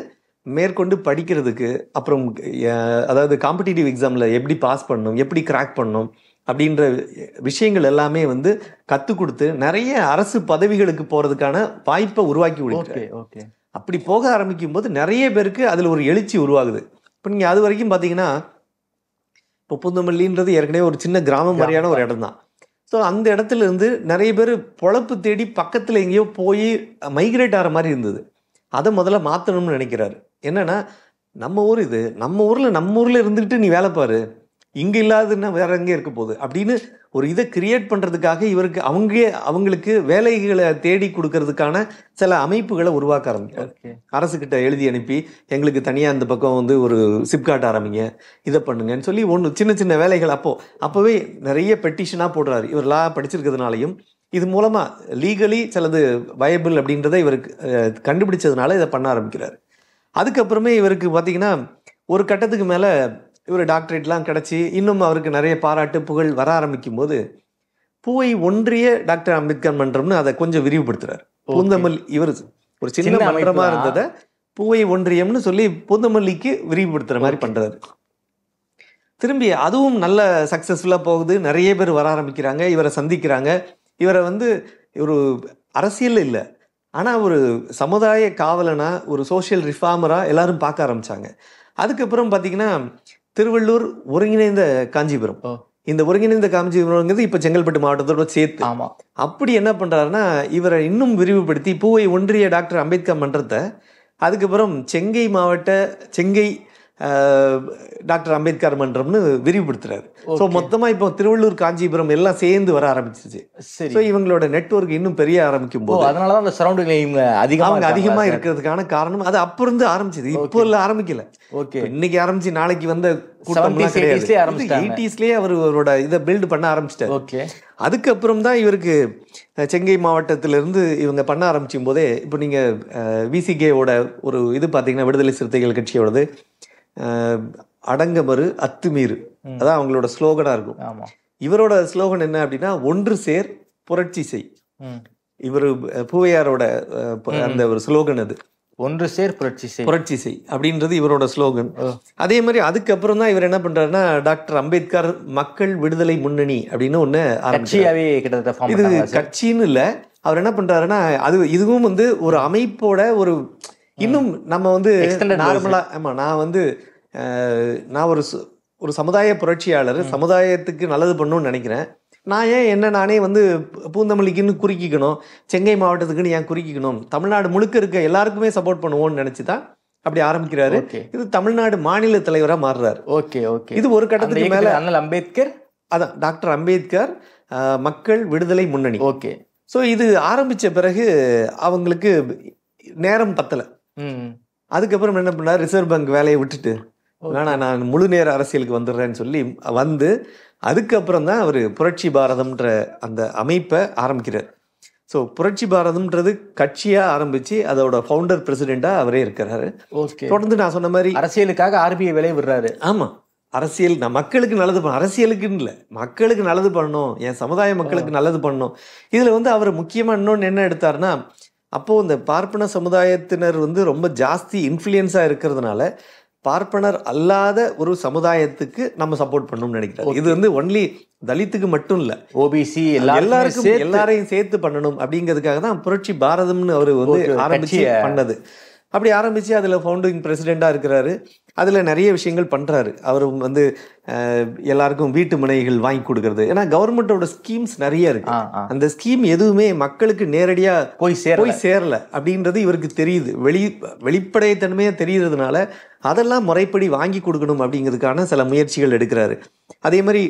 மேற்கொண்டு படிக்கிறதுக்கு அப்புறம் அதாவது காம்படிட்டிவ் எக்ஸாம்ல எப்படி பாஸ் பண்ணணும் எப்படி கிராக் பண்ணணும் அப்படின்ற விஷயங்கள் எல்லாமே வந்து கற்றுக் கொடுத்து நிறைய அரசு பதவிகளுக்கு போறதுக்கான வாய்ப்பை உருவாக்கி ஓகே ஓகே. அப்படி போக ஆரம்பிக்கும் போது நிறைய பேருக்கு அதில் ஒரு எழுச்சி உருவாகுது. இப்போ நீங்கள் அது வரைக்கும் பார்த்தீங்கன்னா இப்போ புந்தமல்லின்றது ஏற்கனவே ஒரு சின்ன கிராமம். மாதிரியான ஒரு இடம் தான் ஸோ அந்த இடத்துல இருந்து நிறைய பேர் பொழப்பு தேடி பக்கத்தில் எங்கேயோ போய் மைக்ரேட் ஆகிற மாதிரி இருந்தது. அதை முதல்ல மாற்றணும்னு நினைக்கிறாரு. என்னன்னா நம்ம ஊர் இது நம்ம ஊரில் நம்ம ஊரில் இருந்துக்கிட்டு நீ வேலை பாரு. இங்கே இல்லாதுன்னா வேற எங்கே இருக்க போகுது. அப்படின்னு ஒரு இதை கிரியேட் பண்ணுறதுக்காக இவருக்கு அவங்க அவங்களுக்கு வேலைகளை தேடி கொடுக்கறதுக்கான சில அமைப்புகளை உருவாக்க ஆரம்பிக்கிறார். ஓகே. அரசுக்கிட்ட எழுதி அனுப்பி எங்களுக்கு தனியாக அந்த பக்கம் வந்து ஒரு சிப்காட் ஆரம்பிங்க இதை பண்ணுங்கன்னு சொல்லி ஒன்று சின்ன சின்ன வேலைகள் அப்போ அப்போவே நிறைய பெட்டிஷனாக போடுறாரு. இவர் லா படிச்சிருக்கிறதுனாலையும் இது மூலமாக லீகலி சிலது வயபிள் அப்படின்றத இவருக்கு கண்டுபிடிச்சதுனால இதை பண்ண ஆரம்பிக்கிறார். அதுக்கப்புறமே இவருக்கு பார்த்தீங்கன்னா ஒரு கட்டத்துக்கு மேலே இவர் டாக்டரேட்லாம் கிடச்சி இன்னும் அவருக்கு நிறைய பாராட்டு புகழ் வர ஆரம்பிக்கும் போது பூவை ஒன்றிய டாக்டர் அம்பேத்கர் மன்றம்னு அதை கொஞ்சம் விரிவுபடுத்துறாரு. பூந்தமல் இவர் ஒரு சின்ன மன்றமா. இருந்ததை பூவை ஒன்றியம்னு சொல்லி பூந்தமல்லிக்கு விரிவுபடுத்துற மாதிரி பண்றாரு. திரும்பி அதுவும் நல்ல சக்சஸ்ஃபுல்லா போகுது. நிறைய பேர் வர ஆரம்பிக்கிறாங்க இவரை சந்திக்கிறாங்க. இவரை வந்து ஒரு அரசியல் இல்லை. ஆனா ஒரு சமுதாய காவலனா ஒரு சோஷியல் ரிஃபார்மரா எல்லாரும் பார்க்க ஆரம்பிச்சாங்க. அதுக்கப்புறம் பாத்தீங்கன்னா திருவள்ளூர் ஒருங்கிணைந்த காஞ்சிபுரம். இந்த ஒருங்கிணைந்த காஞ்சிபுரம்ங்கிறது இப்ப செங்கல்பட்டு மாவட்டத்தோட சேர்த்து. ஆமா. அப்படி என்ன பண்றாருன்னா இவரை இன்னும் விரிவுபடுத்தி பூவை ஒன்றிய டாக்டர் அம்பேத்கர் மன்றத்தை அதுக்கப்புறம் செங்கை மாவட்ட செங்கை டாக்டர் அம்பேத்கர் மன்றம்னு விரிவுபடுத்துறாரு. ஸோ மொத்தமா இப்போ திருவள்ளூர் காஞ்சிபுரம் எல்லாம் சேர்ந்து வர ஆரம்பிச்சிச்சு. சரி. ஸோ இவங்களோட நெட்வொர்க் இன்னும் பெரிய ஆரம்பிக்கும் போது அதனாலதான் அந்த சரௌண்டிங்ல இவங்க அதிகமா அவங்க அதிகமா இருக்காங்களா சார்? இருக்கிறதுக்கான காரணம் அது அப்ப இருந்து ஆரம்பிச்சது. இப்போ இல்ல ஆரம்பிக்கல. ஓகே இன்னைக்கு ஆரம்பிச்சு நாளைக்கு வந்த 70s, 80s லயே ஆரம்பிச்சிட்டாங்க. எயிட்டிஸ்லயே அவர் அவரோட இதை பில்ட் பண்ண ஆரம்பிச்சிட்டாரு. ஓகே அதுக்கப்புறம் தான் இவருக்கு செங்கை மாவட்டத்திலிருந்து இவங்க பண்ண ஆரம்பிச்சும் போதே இப்போ நீங்க விசிகேவோட ஒரு இது பார்த்தீங்கன்னா விடுதலை சிறுத்தைகள் கட்சியோடது அஹ், அடங்கமறு அத்துமீறு. அதான் அவங்களோட ஸ்லோகனா இருக்கும். இவரோட ஸ்லோகன் என்ன அப்படின்னா ஒன்று சேர் புரட்சி செய். இவர் பூவையாரோட அந்த ஒரு ஸ்லோகன் அது. ஒன்று சேர் புரட்சி செய். புரட்சி செய் அப்படின்றது இவரோட ஸ்லோகன். அதே மாதிரி அதுக்கப்புறம் தான் இவர் என்ன பண்றாருன்னா டாக்டர் அம்பேத்கர் மக்கள் விடுதலை முன்னணி அப்படின்னு ஆரம்பிச்சாரு கட்சியாவே கிட்டத்தட்ட இது கட்சின்னு இல்ல. அவர் என்ன பண்றாருன்னா அது இதுவும் வந்து ஒரு அமைப்போட ஒரு இன்னும் நம்ம வந்து நார்மலா ஆமா நான் வந்து நான் ஒரு ஒரு சமுதாய புரட்சியாளர் சமுதாயத்துக்கு நல்லது பண்ணணும்னு நினைக்கிறேன். நான் ஏன் என்ன நானே வந்து பூந்தமல்லிக்குன்னு குறுக்கிக்கணும் செங்கை மாவட்டத்துக்குன்னு ஏன் குறுக்கிக்கணும் தமிழ்நாடு முழுக்க இருக்க எல்லாருக்குமே சப்போர்ட் பண்ணுவோம்னு நினைச்சு தான் அப்படி ஆரம்பிக்கிறாரு. இது தமிழ்நாடு மாநில தலைவரா மாறுறாரு. Okay okay. இது ஒரு கட்டத்துக்கு மேல அண்ணல் அம்பேத்கர்? அதான் டாக்டர் அம்பேத்கர் மக்கள் விடுதலை முன்னணி. ஓகே. ஸோ இது ஆரம்பிச்ச பிறகு அவங்களுக்கு நேரம் பத்தல. அதுக்கப்புறம் என்ன பண்ணார்? ரிசர்வ் பேங்க் வேலையை விட்டுட்டு வேணாம் நான் முழு நேர அரசியலுக்கு வந்துடுறேன்னு சொல்லி வந்து அதுக்கப்புறம் தான் அவர் புரட்சி பாரதம்ன்ற அந்த அமைப்பை ஆரம்பிக்கிறார். ஸோ புரட்சி பாரதம்ன்றது கட்சியா ஆரம்பிச்சு அதோட ஃபவுண்டர் பிரசிடெண்டா அவரே இருக்கிறாரு. தொடர்ந்து நான் சொன்ன மாதிரி அரசியலுக்காக ஆர்பிஐ விலை விடுறாரு. ஆமா. அரசியல் நான் மக்களுக்கு நல்லது பண்ண அரசியலுக்குன்னு இல்லை. மக்களுக்கு நல்லது பண்ணணும் என் சமுதாய மக்களுக்கு நல்லது பண்ணணும். இதுல வந்து அவர் முக்கியமா இன்னொன்று என்ன எடுத்தாருன்னா அப்போ இந்த பார்ப்பன சமுதாயத்தினர் வந்து ரொம்ப ஜாஸ்தி இன்ஃப்ளூயன்ஸா இருக்கிறதுனால பார்ப்பனர் அல்லாத ஒரு சமுதாயத்துக்கு நம்ம சப்போர்ட் பண்ணணும்னு நினைக்கிறார். இது வந்து ஒன்லி தலித்துக்கு மட்டும் இல்ல. ஓபிசி எல்லாருக்கும் எல்லாரையும் சேர்த்து பண்ணணும் அப்படிங்கிறதுக்காக தான் புரட்சி பாரதம்னு அவர் வந்து ஆரம்பிச்சு பண்ணது. அப்படி ஆரம்பிச்சு அதுல ஃபவுண்டிங் பிரசிடெண்டா இருக்கிறாரு. அதுல நிறைய விஷயங்கள் பண்றாரு. அவர் வந்து எல்லாருக்கும் வீட்டு மனைகள் வாங்கி கொடுக்கறது. ஏன்னா கவர்மெண்டோட ஸ்கீம்ஸ் நிறைய இருக்கு. அந்த ஸ்கீம் எதுவுமே மக்களுக்கு நேரடியா போய் சேர போய் சேரல அப்படின்றது இவருக்கு தெரியுது. வெளி வெளிப்படைத்தன்மையா தெரியறதுனால அதெல்லாம் முறைப்படி வாங்கி கொடுக்கணும் அப்படிங்கிறதுக்கான சில முயற்சிகள் எடுக்கிறாரு. அதே மாதிரி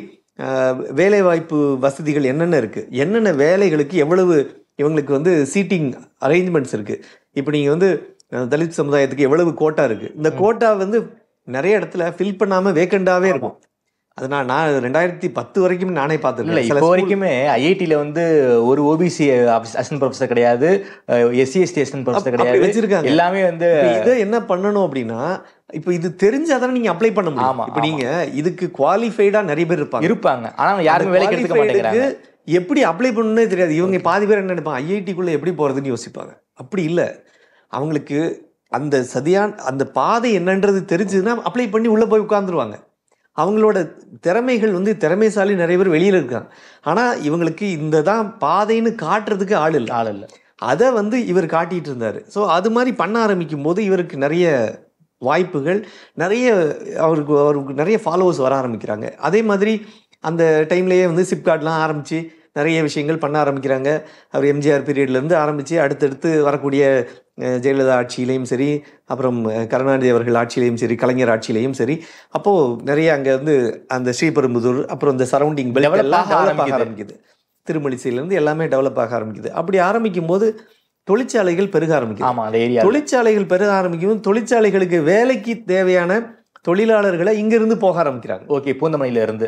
வேலைவாய்ப்பு வசதிகள் என்னென்ன இருக்கு? என்னென்ன வேலைகளுக்கு எவ்வளவு இவங்களுக்கு வந்து சீட்டிங் அரேஞ்ச்மெண்ட்ஸ் இருக்கு? இப்போ நீங்க வந்து தலித் சமுதாயத்துக்கு எவ்வளவு கோட்டா இருக்கு. இந்த கோட்டா வந்து நிறைய இடத்துல ஃபில் பண்ணாம வேக்கண்டாவே இருக்கும். அது நான் ரெண்டாயிரத்தி பத்து வரைக்கும் நானே பார்த்துருக்கேன். இப்போ வரைக்குமே ஐஐடில வந்து ஒரு ஓபிசி அசிஸ்டன்ட் ப்ரொஃபசர் கிடையாது. எஸ்சி எஸ்டி அசிஸ்டன்ட் ப்ரொஃபசர் அப்படி கிடையாது. வச்சிருக்காங்க. எல்லாமே வந்து இதை என்ன பண்ணணும் அப்படின்னா இப்போ இது தெரிஞ்சாதானே நீங்க அப்ளை பண்ண முடியும். ஆமா, இப்போ. நீங்க இதுக்கு குவாலிஃபைடா நிறைய பேர் இருப்பாங்க. இருப்பாங்க. ஆனா யாருமே வேலைக்கு எடுத்துக்க மாட்டேங்கிறாங்க. எப்படி அப்ளை பண்ணணும்னே தெரியாது. இவங்க பாதி பேர் என்ன நினைப்பாங்க? ஐஐடிக்குள்ள எப்படி போறதுன்னு யோசிப்பாங்க. அப்படி இல்லை. அவங்களுக்கு அந்த சரியான அந்த பாதை என்னன்றது தெரிஞ்சதுன்னா அப்ளை பண்ணி உள்ள போய் உட்கார்ந்துருவாங்க. அவங்களோட திறமைகள் வந்து திறமைசாலி நிறைய பேர் வெளியில இருக்காங்க. ஆனா இவங்களுக்கு இந்த தான் பாதைன்னு காட்டுறதுக்கு ஆள் இல்லை. ஆள் இல்ல. அதை வந்து இவர் காட்டிட்டு இருந்தார். ஸோ அது மாதிரி பண்ண ஆரம்பிக்கும் போது இவருக்கு நிறைய வாய்ப்புகள் நிறைய அவருக்கு அவருக்கு நிறைய ஃபாலோவர்ஸ் வர ஆரம்பிக்கிறாங்க. அதே மாதிரி அந்த டைம்லேயே வந்து சிப்கார்ட்லாம் ஆரம்பித்து நிறைய விஷயங்கள் பண்ண ஆரம்பிக்கிறாங்க. அவர் எம்ஜிஆர் பீரியட்லேருந்து ஆரம்பித்து அடுத்தடுத்து வரக்கூடிய ஜெயலலிதா ஆட்சியிலையும் சரி அப்புறம் கருணாநிதி அவர்கள் ஆட்சியிலையும் சரி கலைஞர் ஆட்சியிலையும் சரி அப்போது நிறைய அங்கே வந்து அந்த ஸ்ரீபெரும்புதூர் அப்புறம் இந்த சரௌண்டிங் பெல்ட் எல்லாம் டெவலப் ஆக ஆரம்பிக்குது. திருமலிசையிலேருந்து எல்லாமே டெவலப் ஆக ஆரம்பிக்குது. அப்படி ஆரம்பிக்கும் போது தொழிற்சாலைகள் பெருக அந்த ஏரியா தொழிற்சாலைகள் பெருக ஆரம்பிக்கும் தொழிற்சாலைகளுக்கு வேலைக்கு தேவையான தொழிலாளர்களை இங்கிருந்து போக ஆரம்பிக்கிறாங்க. ஓகே பூந்தமணில இருந்து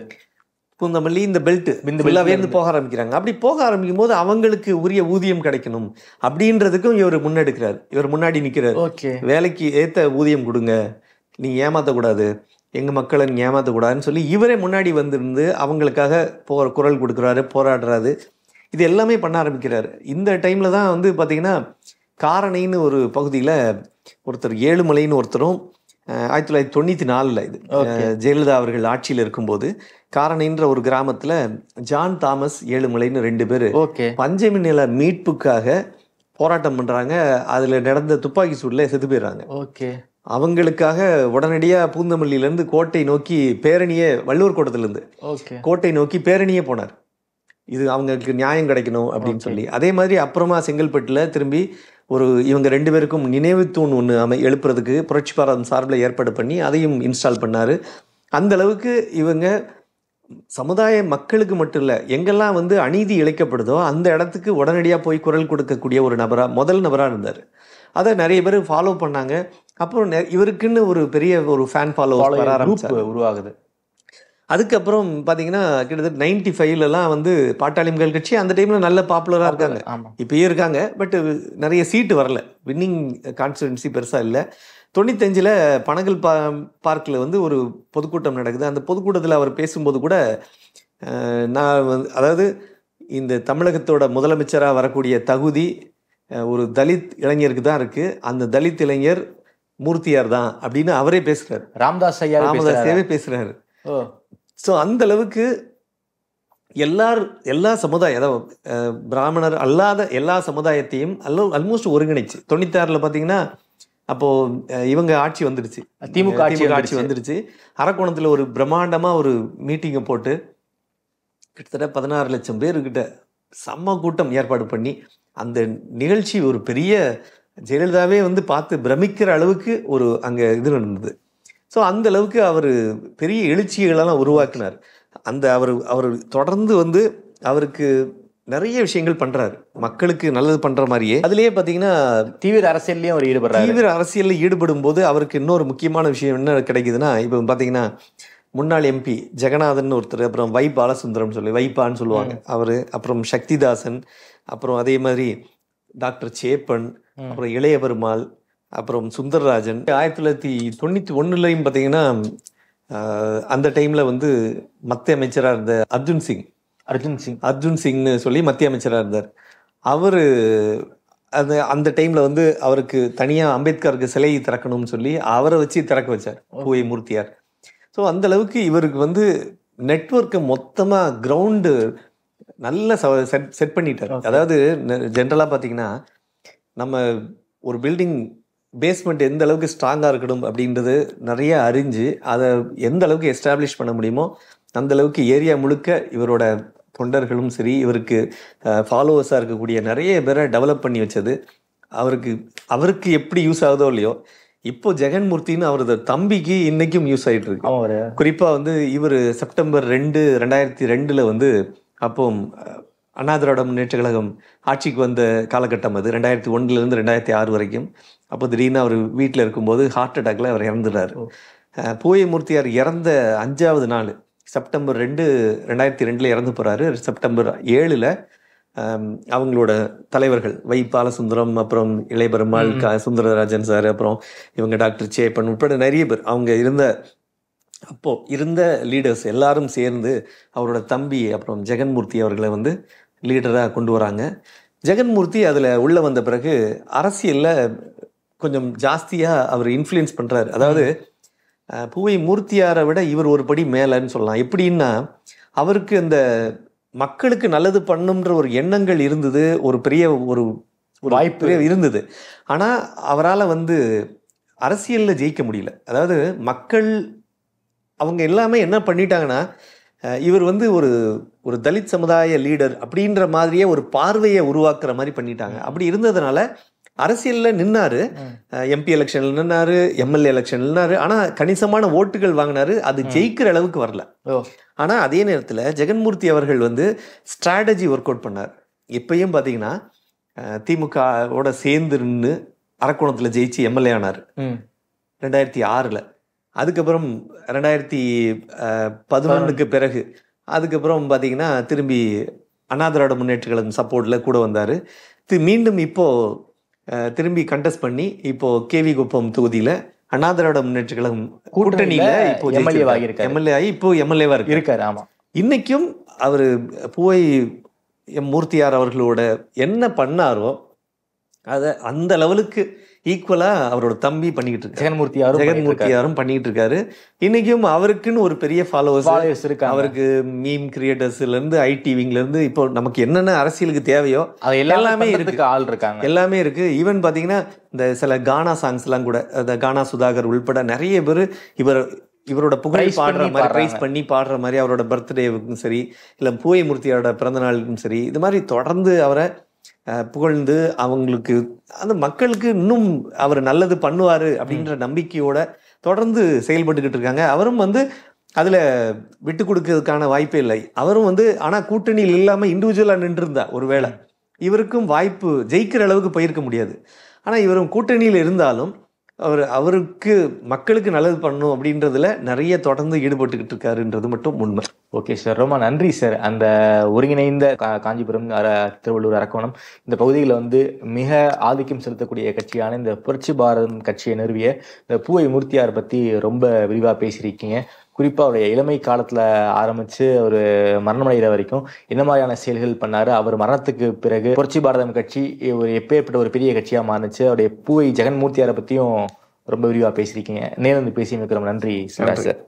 பூந்தமல்லி இந்த பெல்ட் இந்த இருந்து போக ஆரம்பிக்கிறாங்க. அப்படி போக ஆரம்பிக்கும் போது அவங்களுக்கு உரிய ஊதியம் கிடைக்கணும். அப்படின்றதுக்கும் இவர் முன்னெடுக்கிறார். இவர் முன்னாடி நிக்கிறார். ஓகே. வேலைக்கு ஏத்த ஊதியம் கொடுங்க. நீங்க ஏமாத்தக்கூடாது. எங்க மக்களை நீங்க ஏமாத்தக்கூடாதுன்னு சொல்லி இவரே முன்னாடி வந்திருந்து அவங்களுக்காக போ குரல் கொடுக்குறாரு போராடுறாரு. இது எல்லாமே பண்ண ஆரம்பிக்கிறாரு. இந்த டைம்ல தான் வந்து பாத்தீங்கன்னா காரணைன்னு ஒரு பகுதியில ஒருத்தர் ஏழுமலைன்னு ஒருத்தரும் ஆயிரத்தி தொள்ளாயிரத்தி தொண்ணூத்தி நாலுல இது. ஜெயலலிதா அவர்கள் ஆட்சியில் இருக்கும்போது காரணைன்ற ஒரு கிராமத்துல ஜான் தாமஸ் ஏழுமலைன்னு ரெண்டு பேர் பஞ்சமி நில மீட்புக்காக போராட்டம் பண்றாங்க. அதுல நடந்த துப்பாக்கி சூடுல செத்து போயிடுறாங்க. ஓகே. அவங்களுக்காக உடனடியா பூந்தமல்லியில இருந்து கோட்டை நோக்கி பேரணியே வள்ளுவர் கோட்டத்துல இருந்து ஓகே. கோட்டை நோக்கி பேரணியே போனார். இது அவங்களுக்கு நியாயம் கிடைக்கணும் அப்படின்னு சொல்லி. அதே மாதிரி அப்புறமா செங்கல்பட்டுல திரும்பி ஒரு இவங்க ரெண்டு பேருக்கும் நினைவு தூண் ஒன்று அமை எழுப்புறதுக்கு புரட்சி பாரதம் சார்பில் ஏற்பாடு பண்ணி அதையும் இன்ஸ்டால் பண்ணாரு. அந்த அளவுக்கு இவங்க சமுதாய மக்களுக்கு மட்டும் இல்லை எங்கெல்லாம் வந்து அநீதி இழைக்கப்படுதோ அந்த இடத்துக்கு உடனடியாக போய் குரல் கொடுக்கக்கூடிய ஒரு நபரா முதல் நபராக இருந்தார். அதை நிறைய பேர் ஃபாலோ பண்ணாங்க. அப்புறம் இவருக்குன்னு ஒரு பெரிய ஒரு ஃபேன் ஃபாலோ உருவாகுது. அதுக்கப்புறம் பார்த்தீங்கன்னா கிட்டத்தட்ட நைன்டி ஃபைவ்லலாம் வந்து பாட்டாளி மக்கள் கட்சி அந்த டைமில் நல்ல பாப்புலராக இருக்காங்க. இப்பயே இருக்காங்க பட் நிறைய சீட்டு வரல. வின்னிங் கான்ஸ்டிடுவன்சி பெருசாக இல்லை. தொண்ணூத்தஞ்சில் பனகல் பா பார்க்கில் வந்து ஒரு பொதுக்கூட்டம் நடக்குது. அந்த பொதுக்கூட்டத்தில் அவர் பேசும்போது கூட நான் வந்து அதாவது இந்த தமிழகத்தோட முதலமைச்சராக வரக்கூடிய தகுதி ஒரு தலித் இளைஞருக்கு தான் இருக்குது அந்த தலித் இளைஞர் மூர்த்தியார் தான் அப்படின்னு அவரே பேசுகிறார் ராமதாஸ் ஐயா ராமதாஸேவே பேசுகிறாரு ஓ. ஸோ அந்த அளவுக்கு எல்லார் எல்லா சமுதாயம் அதாவது பிராமணர் அல்லாத எல்லா சமுதாயத்தையும் அல்ல ஆல்மோஸ்ட் ஒருங்கிணைச்சு. தொண்ணூத்தாறுல பார்த்தீங்கன்னா அப்போ அஹ், இவங்க ஆட்சி வந்துடுச்சு. திமுக ஆட்சி. ஆட்சி வந்துடுச்சு. அரக்கோணத்துல ஒரு பிரம்மாண்டமா ஒரு மீட்டிங்கை போட்டு கிட்டத்தட்ட பதினாறு லட்சம் பேருக்கிட்ட செம்ம கூட்டம் ஏற்பாடு பண்ணி அந்த நிகழ்ச்சி ஒரு பெரிய ஜெயலலிதாவே வந்து பார்த்து பிரமிக்கிற அளவுக்கு ஒரு அங்க இது நடந்தது. ஸோ அந்த அளவுக்கு அவர் பெரிய எழுச்சிகளெல்லாம் உருவாக்குனார். அந்த அவர் அவர் தொடர்ந்து வந்து அவருக்கு நிறைய விஷயங்கள் பண்றாரு. மக்களுக்கு நல்லது பண்ற மாதிரியே. அதுலயே பாத்தீங்கன்னா தீவிர அரசியல்லயும் அவர் ஈடுபடுறாரு. தீவிர அரசியலில் ஈடுபடும் போது அவருக்கு இன்னொரு முக்கியமான விஷயம் என்ன கிடைக்குதுன்னா இப்போ பார்த்தீங்கன்னா முன்னாள் எம்பி ஜெகநாதன் ஒருத்தர் அப்புறம் வை பாலசுந்தரம் சொல்லி வைப்பான்னு சொல்லுவாங்க. அவர் அப்புறம் சக்திதாசன் அப்புறம் அதே மாதிரி டாக்டர் சேப்பன் அப்புறம் இளைய பெருமாள் அப்புறம் சுந்தரராஜன். ஆயிரத்தி தொள்ளாயிரத்தி தொண்ணூற்றி ஒன்றுலையும் பார்த்தீங்கன்னா அந்த டைமில் வந்து மத்திய அமைச்சராக இருந்த அர்ஜுன் சிங். அர்ஜுன் சிங். அர்ஜுன் சிங்னு சொல்லி மத்திய அமைச்சராக இருந்தார். அவர் அந்த அந்த டைமில் வந்து அவருக்கு தனியாக அம்பேத்கருக்கு சிலை திறக்கணும்னு சொல்லி அவரை வச்சு திறக்க வச்சார் பூவை மூர்த்தியார். ஸோ அந்த அளவுக்கு இவருக்கு வந்து நெட்வொர்க்கை மொத்தமாக கிரவுண்டு நல்ல செட் செட் பண்ணிட்டார். அதாவது ஜென்ரலாக பார்த்தீங்கன்னா நம்ம ஒரு பில்டிங் பேஸ்மெண்ட் எந்த அளவுக்கு ஸ்ட்ராங்காக இருக்கணும் அப்படின்றது நிறைய அறிஞ்சு அதை எந்த அளவுக்கு எஸ்டாப்ளிஷ் பண்ண முடியுமோ அந்த அளவுக்கு ஏரியா முழுக்க இவரோட தொண்டர்களும் சரி இவருக்கு ஃபாலோவர்ஸாக இருக்கக்கூடிய நிறைய பேரை டெவலப் பண்ணி வச்சது. அவருக்கு அவருக்கு எப்படி யூஸ் ஆகுதோ இல்லையோ இப்போ ஜெகன்மூர்த்தின்னு அவரது தம்பிக்கு இன்னைக்கும் யூஸ் ஆயிட்டு இருக்கு. அவன் ஒரு குறிப்பா வந்து இவர் செப்டம்பர் ரெண்டு ரெண்டாயிரத்தி ரெண்டுல வந்து அப்போ அண்ணா திராவிட முன்னேற்ற கழகம் ஆட்சிக்கு வந்த காலகட்டம் அது ரெண்டாயிரத்தி ஒண்ணுல இருந்து ரெண்டாயிரத்தி ஆறு வரைக்கும். அப்போ திடீர்னு அவர் வீட்டில் இருக்கும்போது ஹார்ட் அட்டாக்ல அவர் இறந்துடுறாரு. அஹ், பூவை மூர்த்தியார் இறந்த அஞ்சாவது நாள் செப்டம்பர் ரெண்டு ரெண்டாயிரத்தி ரெண்டில் இறந்து போகிறாரு செப்டம்பர் ஏழில் அவங்களோட தலைவர்கள் வை பாலசுந்தரம் அப்புறம் இளையபெருமாள் க சுந்தரராஜன் சார் அப்புறம் இவங்க டாக்டர் சேப்பன் உட்பட நிறைய பேர். அவங்க இருந்த அப்போ இருந்த லீடர்ஸ் எல்லாரும் சேர்ந்து அவரோட தம்பி அப்புறம் ஜெகன்மூர்த்தி அவர்களை வந்து லீடராக கொண்டு வராங்க. ஜெகன்மூர்த்தி அதில் உள்ள வந்த பிறகு அரசியலில் கொஞ்சம் ஜாஸ்தியாக அவர் இன்ஃப்ளூயன்ஸ் பண்ணுறாரு அதாவது பூவை மூர்த்தியாரை விட இவர் ஒரு படி மேலேன்னு சொல்லலாம். எப்படின்னா அவருக்கு இந்த மக்களுக்கு நல்லது பண்ணுன்ற ஒரு எண்ணங்கள் இருந்தது. ஒரு பெரிய ஒரு வாய்ப்பு. இருந்தது. ஆனால் அவரால் வந்து அரசியலில் ஜெயிக்க முடியல. அதாவது மக்கள் அவங்க எல்லாமே என்ன பண்ணிட்டாங்கன்னா இவர் வந்து ஒரு ஒரு தலித் சமுதாய லீடர் அப்படின்ற மாதிரியே ஒரு பார்வையை உருவாக்குற மாதிரி பண்ணிட்டாங்க. அப்படி இருந்ததுனால அரசியலில் நின்னாரு. எம்பி எலெக்ஷன்ல நின்னாரு எம்எல்ஏ எலெக்ஷன்ல நின்னாரு. ஆனா கணிசமான ஓட்டுகள் வாங்கினாரு. அது ஜெயிக்கிற அளவுக்கு வரல. ஓ. ஆனா அதே நேரத்துல ஜெகன்மூர்த்தி அவர்கள் வந்து ஸ்ட்ராட்டஜி ஒர்க் அவுட் பண்ணார். இப்பயும் பாத்தீங்கன்னா அஹ், திமுகவோட சேர்ந்து நின்று அரக்கோணத்துல ஜெயிச்சு எம்எல்ஏ ஆனார். ரெண்டாயிரத்தி ஆறில். அதுக்கப்புறம் ரெண்டாயிரத்தி பதினொன்றுக்கு பிறகு அதுக்கப்புறம் பார்த்தீங்கன்னா திரும்பி அண்ணா திராவிட முன்னேற்ற கழகம் சப்போர்ட்டில் கூட வந்தார். மீண்டும் இப்போ அஹ், திரும்பி கண்டெஸ்ட் பண்ணி இப்போ கேவி குப்பம் தொகுதியில் அண்ணா திராவிட முன்னேற்ற கழகம் கூட்டணியில இப்போ MLA ஆகியிருக்காரு. எம்எல்ஏ ஆகி இப்போ எம்எல்ஏவா இருக்கு இருக்காரு. ஆமா. இன்னைக்கும் அவர் பூவை எம் மூர்த்தியார் அவர்களோட என்ன பண்ணாரோ அதை அந்த லெவலுக்கு ஈக்குவலா அவரோட தம்பி பண்ணிக்கிட்டு இருக்காரு. ஜெகன்மூர்த்தி யாரும் ஜெகன்மூர்த்தியாரும் பண்ணிட்டு இருக்காரு. இன்னைக்கும் அவருக்குன்னு ஒரு பெரிய ஃபாலோவர்ஸ் ஃபாலோவர்ஸ் இருக்காங்க. அவருக்கு மீம் கிரியேட்டர்ஸ்ல இருந்து ஐடி விங்ல இருந்து இப்போ நமக்கு என்னென்ன அரசியலுக்கு தேவையோ அது எல்லாமே இருக்கு. ஆள் இருக்காங்க. எல்லாமே இருக்கு. ஈவன் பாத்தீங்கன்னா இந்த சில கானா சாங்ஸ் எல்லாம் கூட அந்த கானா சுதாகர் உள்பட நிறைய பேர் இவர் இவரோட புகழ் பாடுற மாதிரி ப்ரைஸ். பண்ணி பாடுற மாதிரி அவரோட பர்த்டேவுக்கும் சரி இல்ல பூவை மூர்த்தியோட பிறந்த நாளுக்கும் சரி இது மாதிரி தொடர்ந்து அவரை புகழ்ந்து அவங்களுக்கு அந்த மக்களுக்கு இன்னும் அவர் நல்லது பண்ணுவாரு அப்படின்ற நம்பிக்கையோட தொடர்ந்து செயல்பட்டுக்கிட்டு இருக்காங்க. அவரும் வந்து அதுல விட்டு கொடுக்கறதுக்கான வாய்ப்பே இல்லை. அவரும் வந்து ஆனா கூட்டணியில் இல்லாம இண்டிவிஜுவலா நின்றுருந்தா ஒருவேளை. இவருக்கும் வாய்ப்பு ஜெயிக்கிற அளவுக்கு போயிருக்க முடியாது. ஆனா இவரும் கூட்டணியில் இருந்தாலும் அவர் அவருக்கு மக்களுக்கு நல்லது பண்ணணும் அப்படின்றதுல நிறைய தொடர்ந்து ஈடுபட்டுக்கிட்டு இருக்காருன்றது மட்டும் உண்மை. ஓகே சார் ரொம்ப நன்றி சார். அந்த ஒருங்கிணைந்த கா- காஞ்சிபுரம் அர திருவள்ளூர் அரக்கோணம் இந்த பகுதியில் வந்து மிக ஆதிக்கம் செலுத்தக்கூடிய கட்சியான இந்த புரட்சி பாரதம் கட்சியை நிறுவிய இந்த பூவை மூர்த்தியார் பற்றி ரொம்ப விரிவாக பேசியிருக்கீங்க. குறிப்பாக அவருடைய இளமை காலத்தில் ஆரம்பித்து அவர் மரணமடைகிற வரைக்கும் என்ன மாதிரியான செயல்கள் பண்ணார்? அவர் மரணத்துக்கு பிறகு புரட்சி பாரதம் கட்சி ஒரு எப்பேற்பட்ட ஒரு பெரிய கட்சியாக மாறுனுச்சு. அவருடைய பூவை ஜெகன்மூர்த்தியாரை பற்றியும் ரொம்ப விரிவாக பேசியிருக்கீங்க. நேர்ந்து பேசி மிக்க ரொம்ப நன்றி. சார்.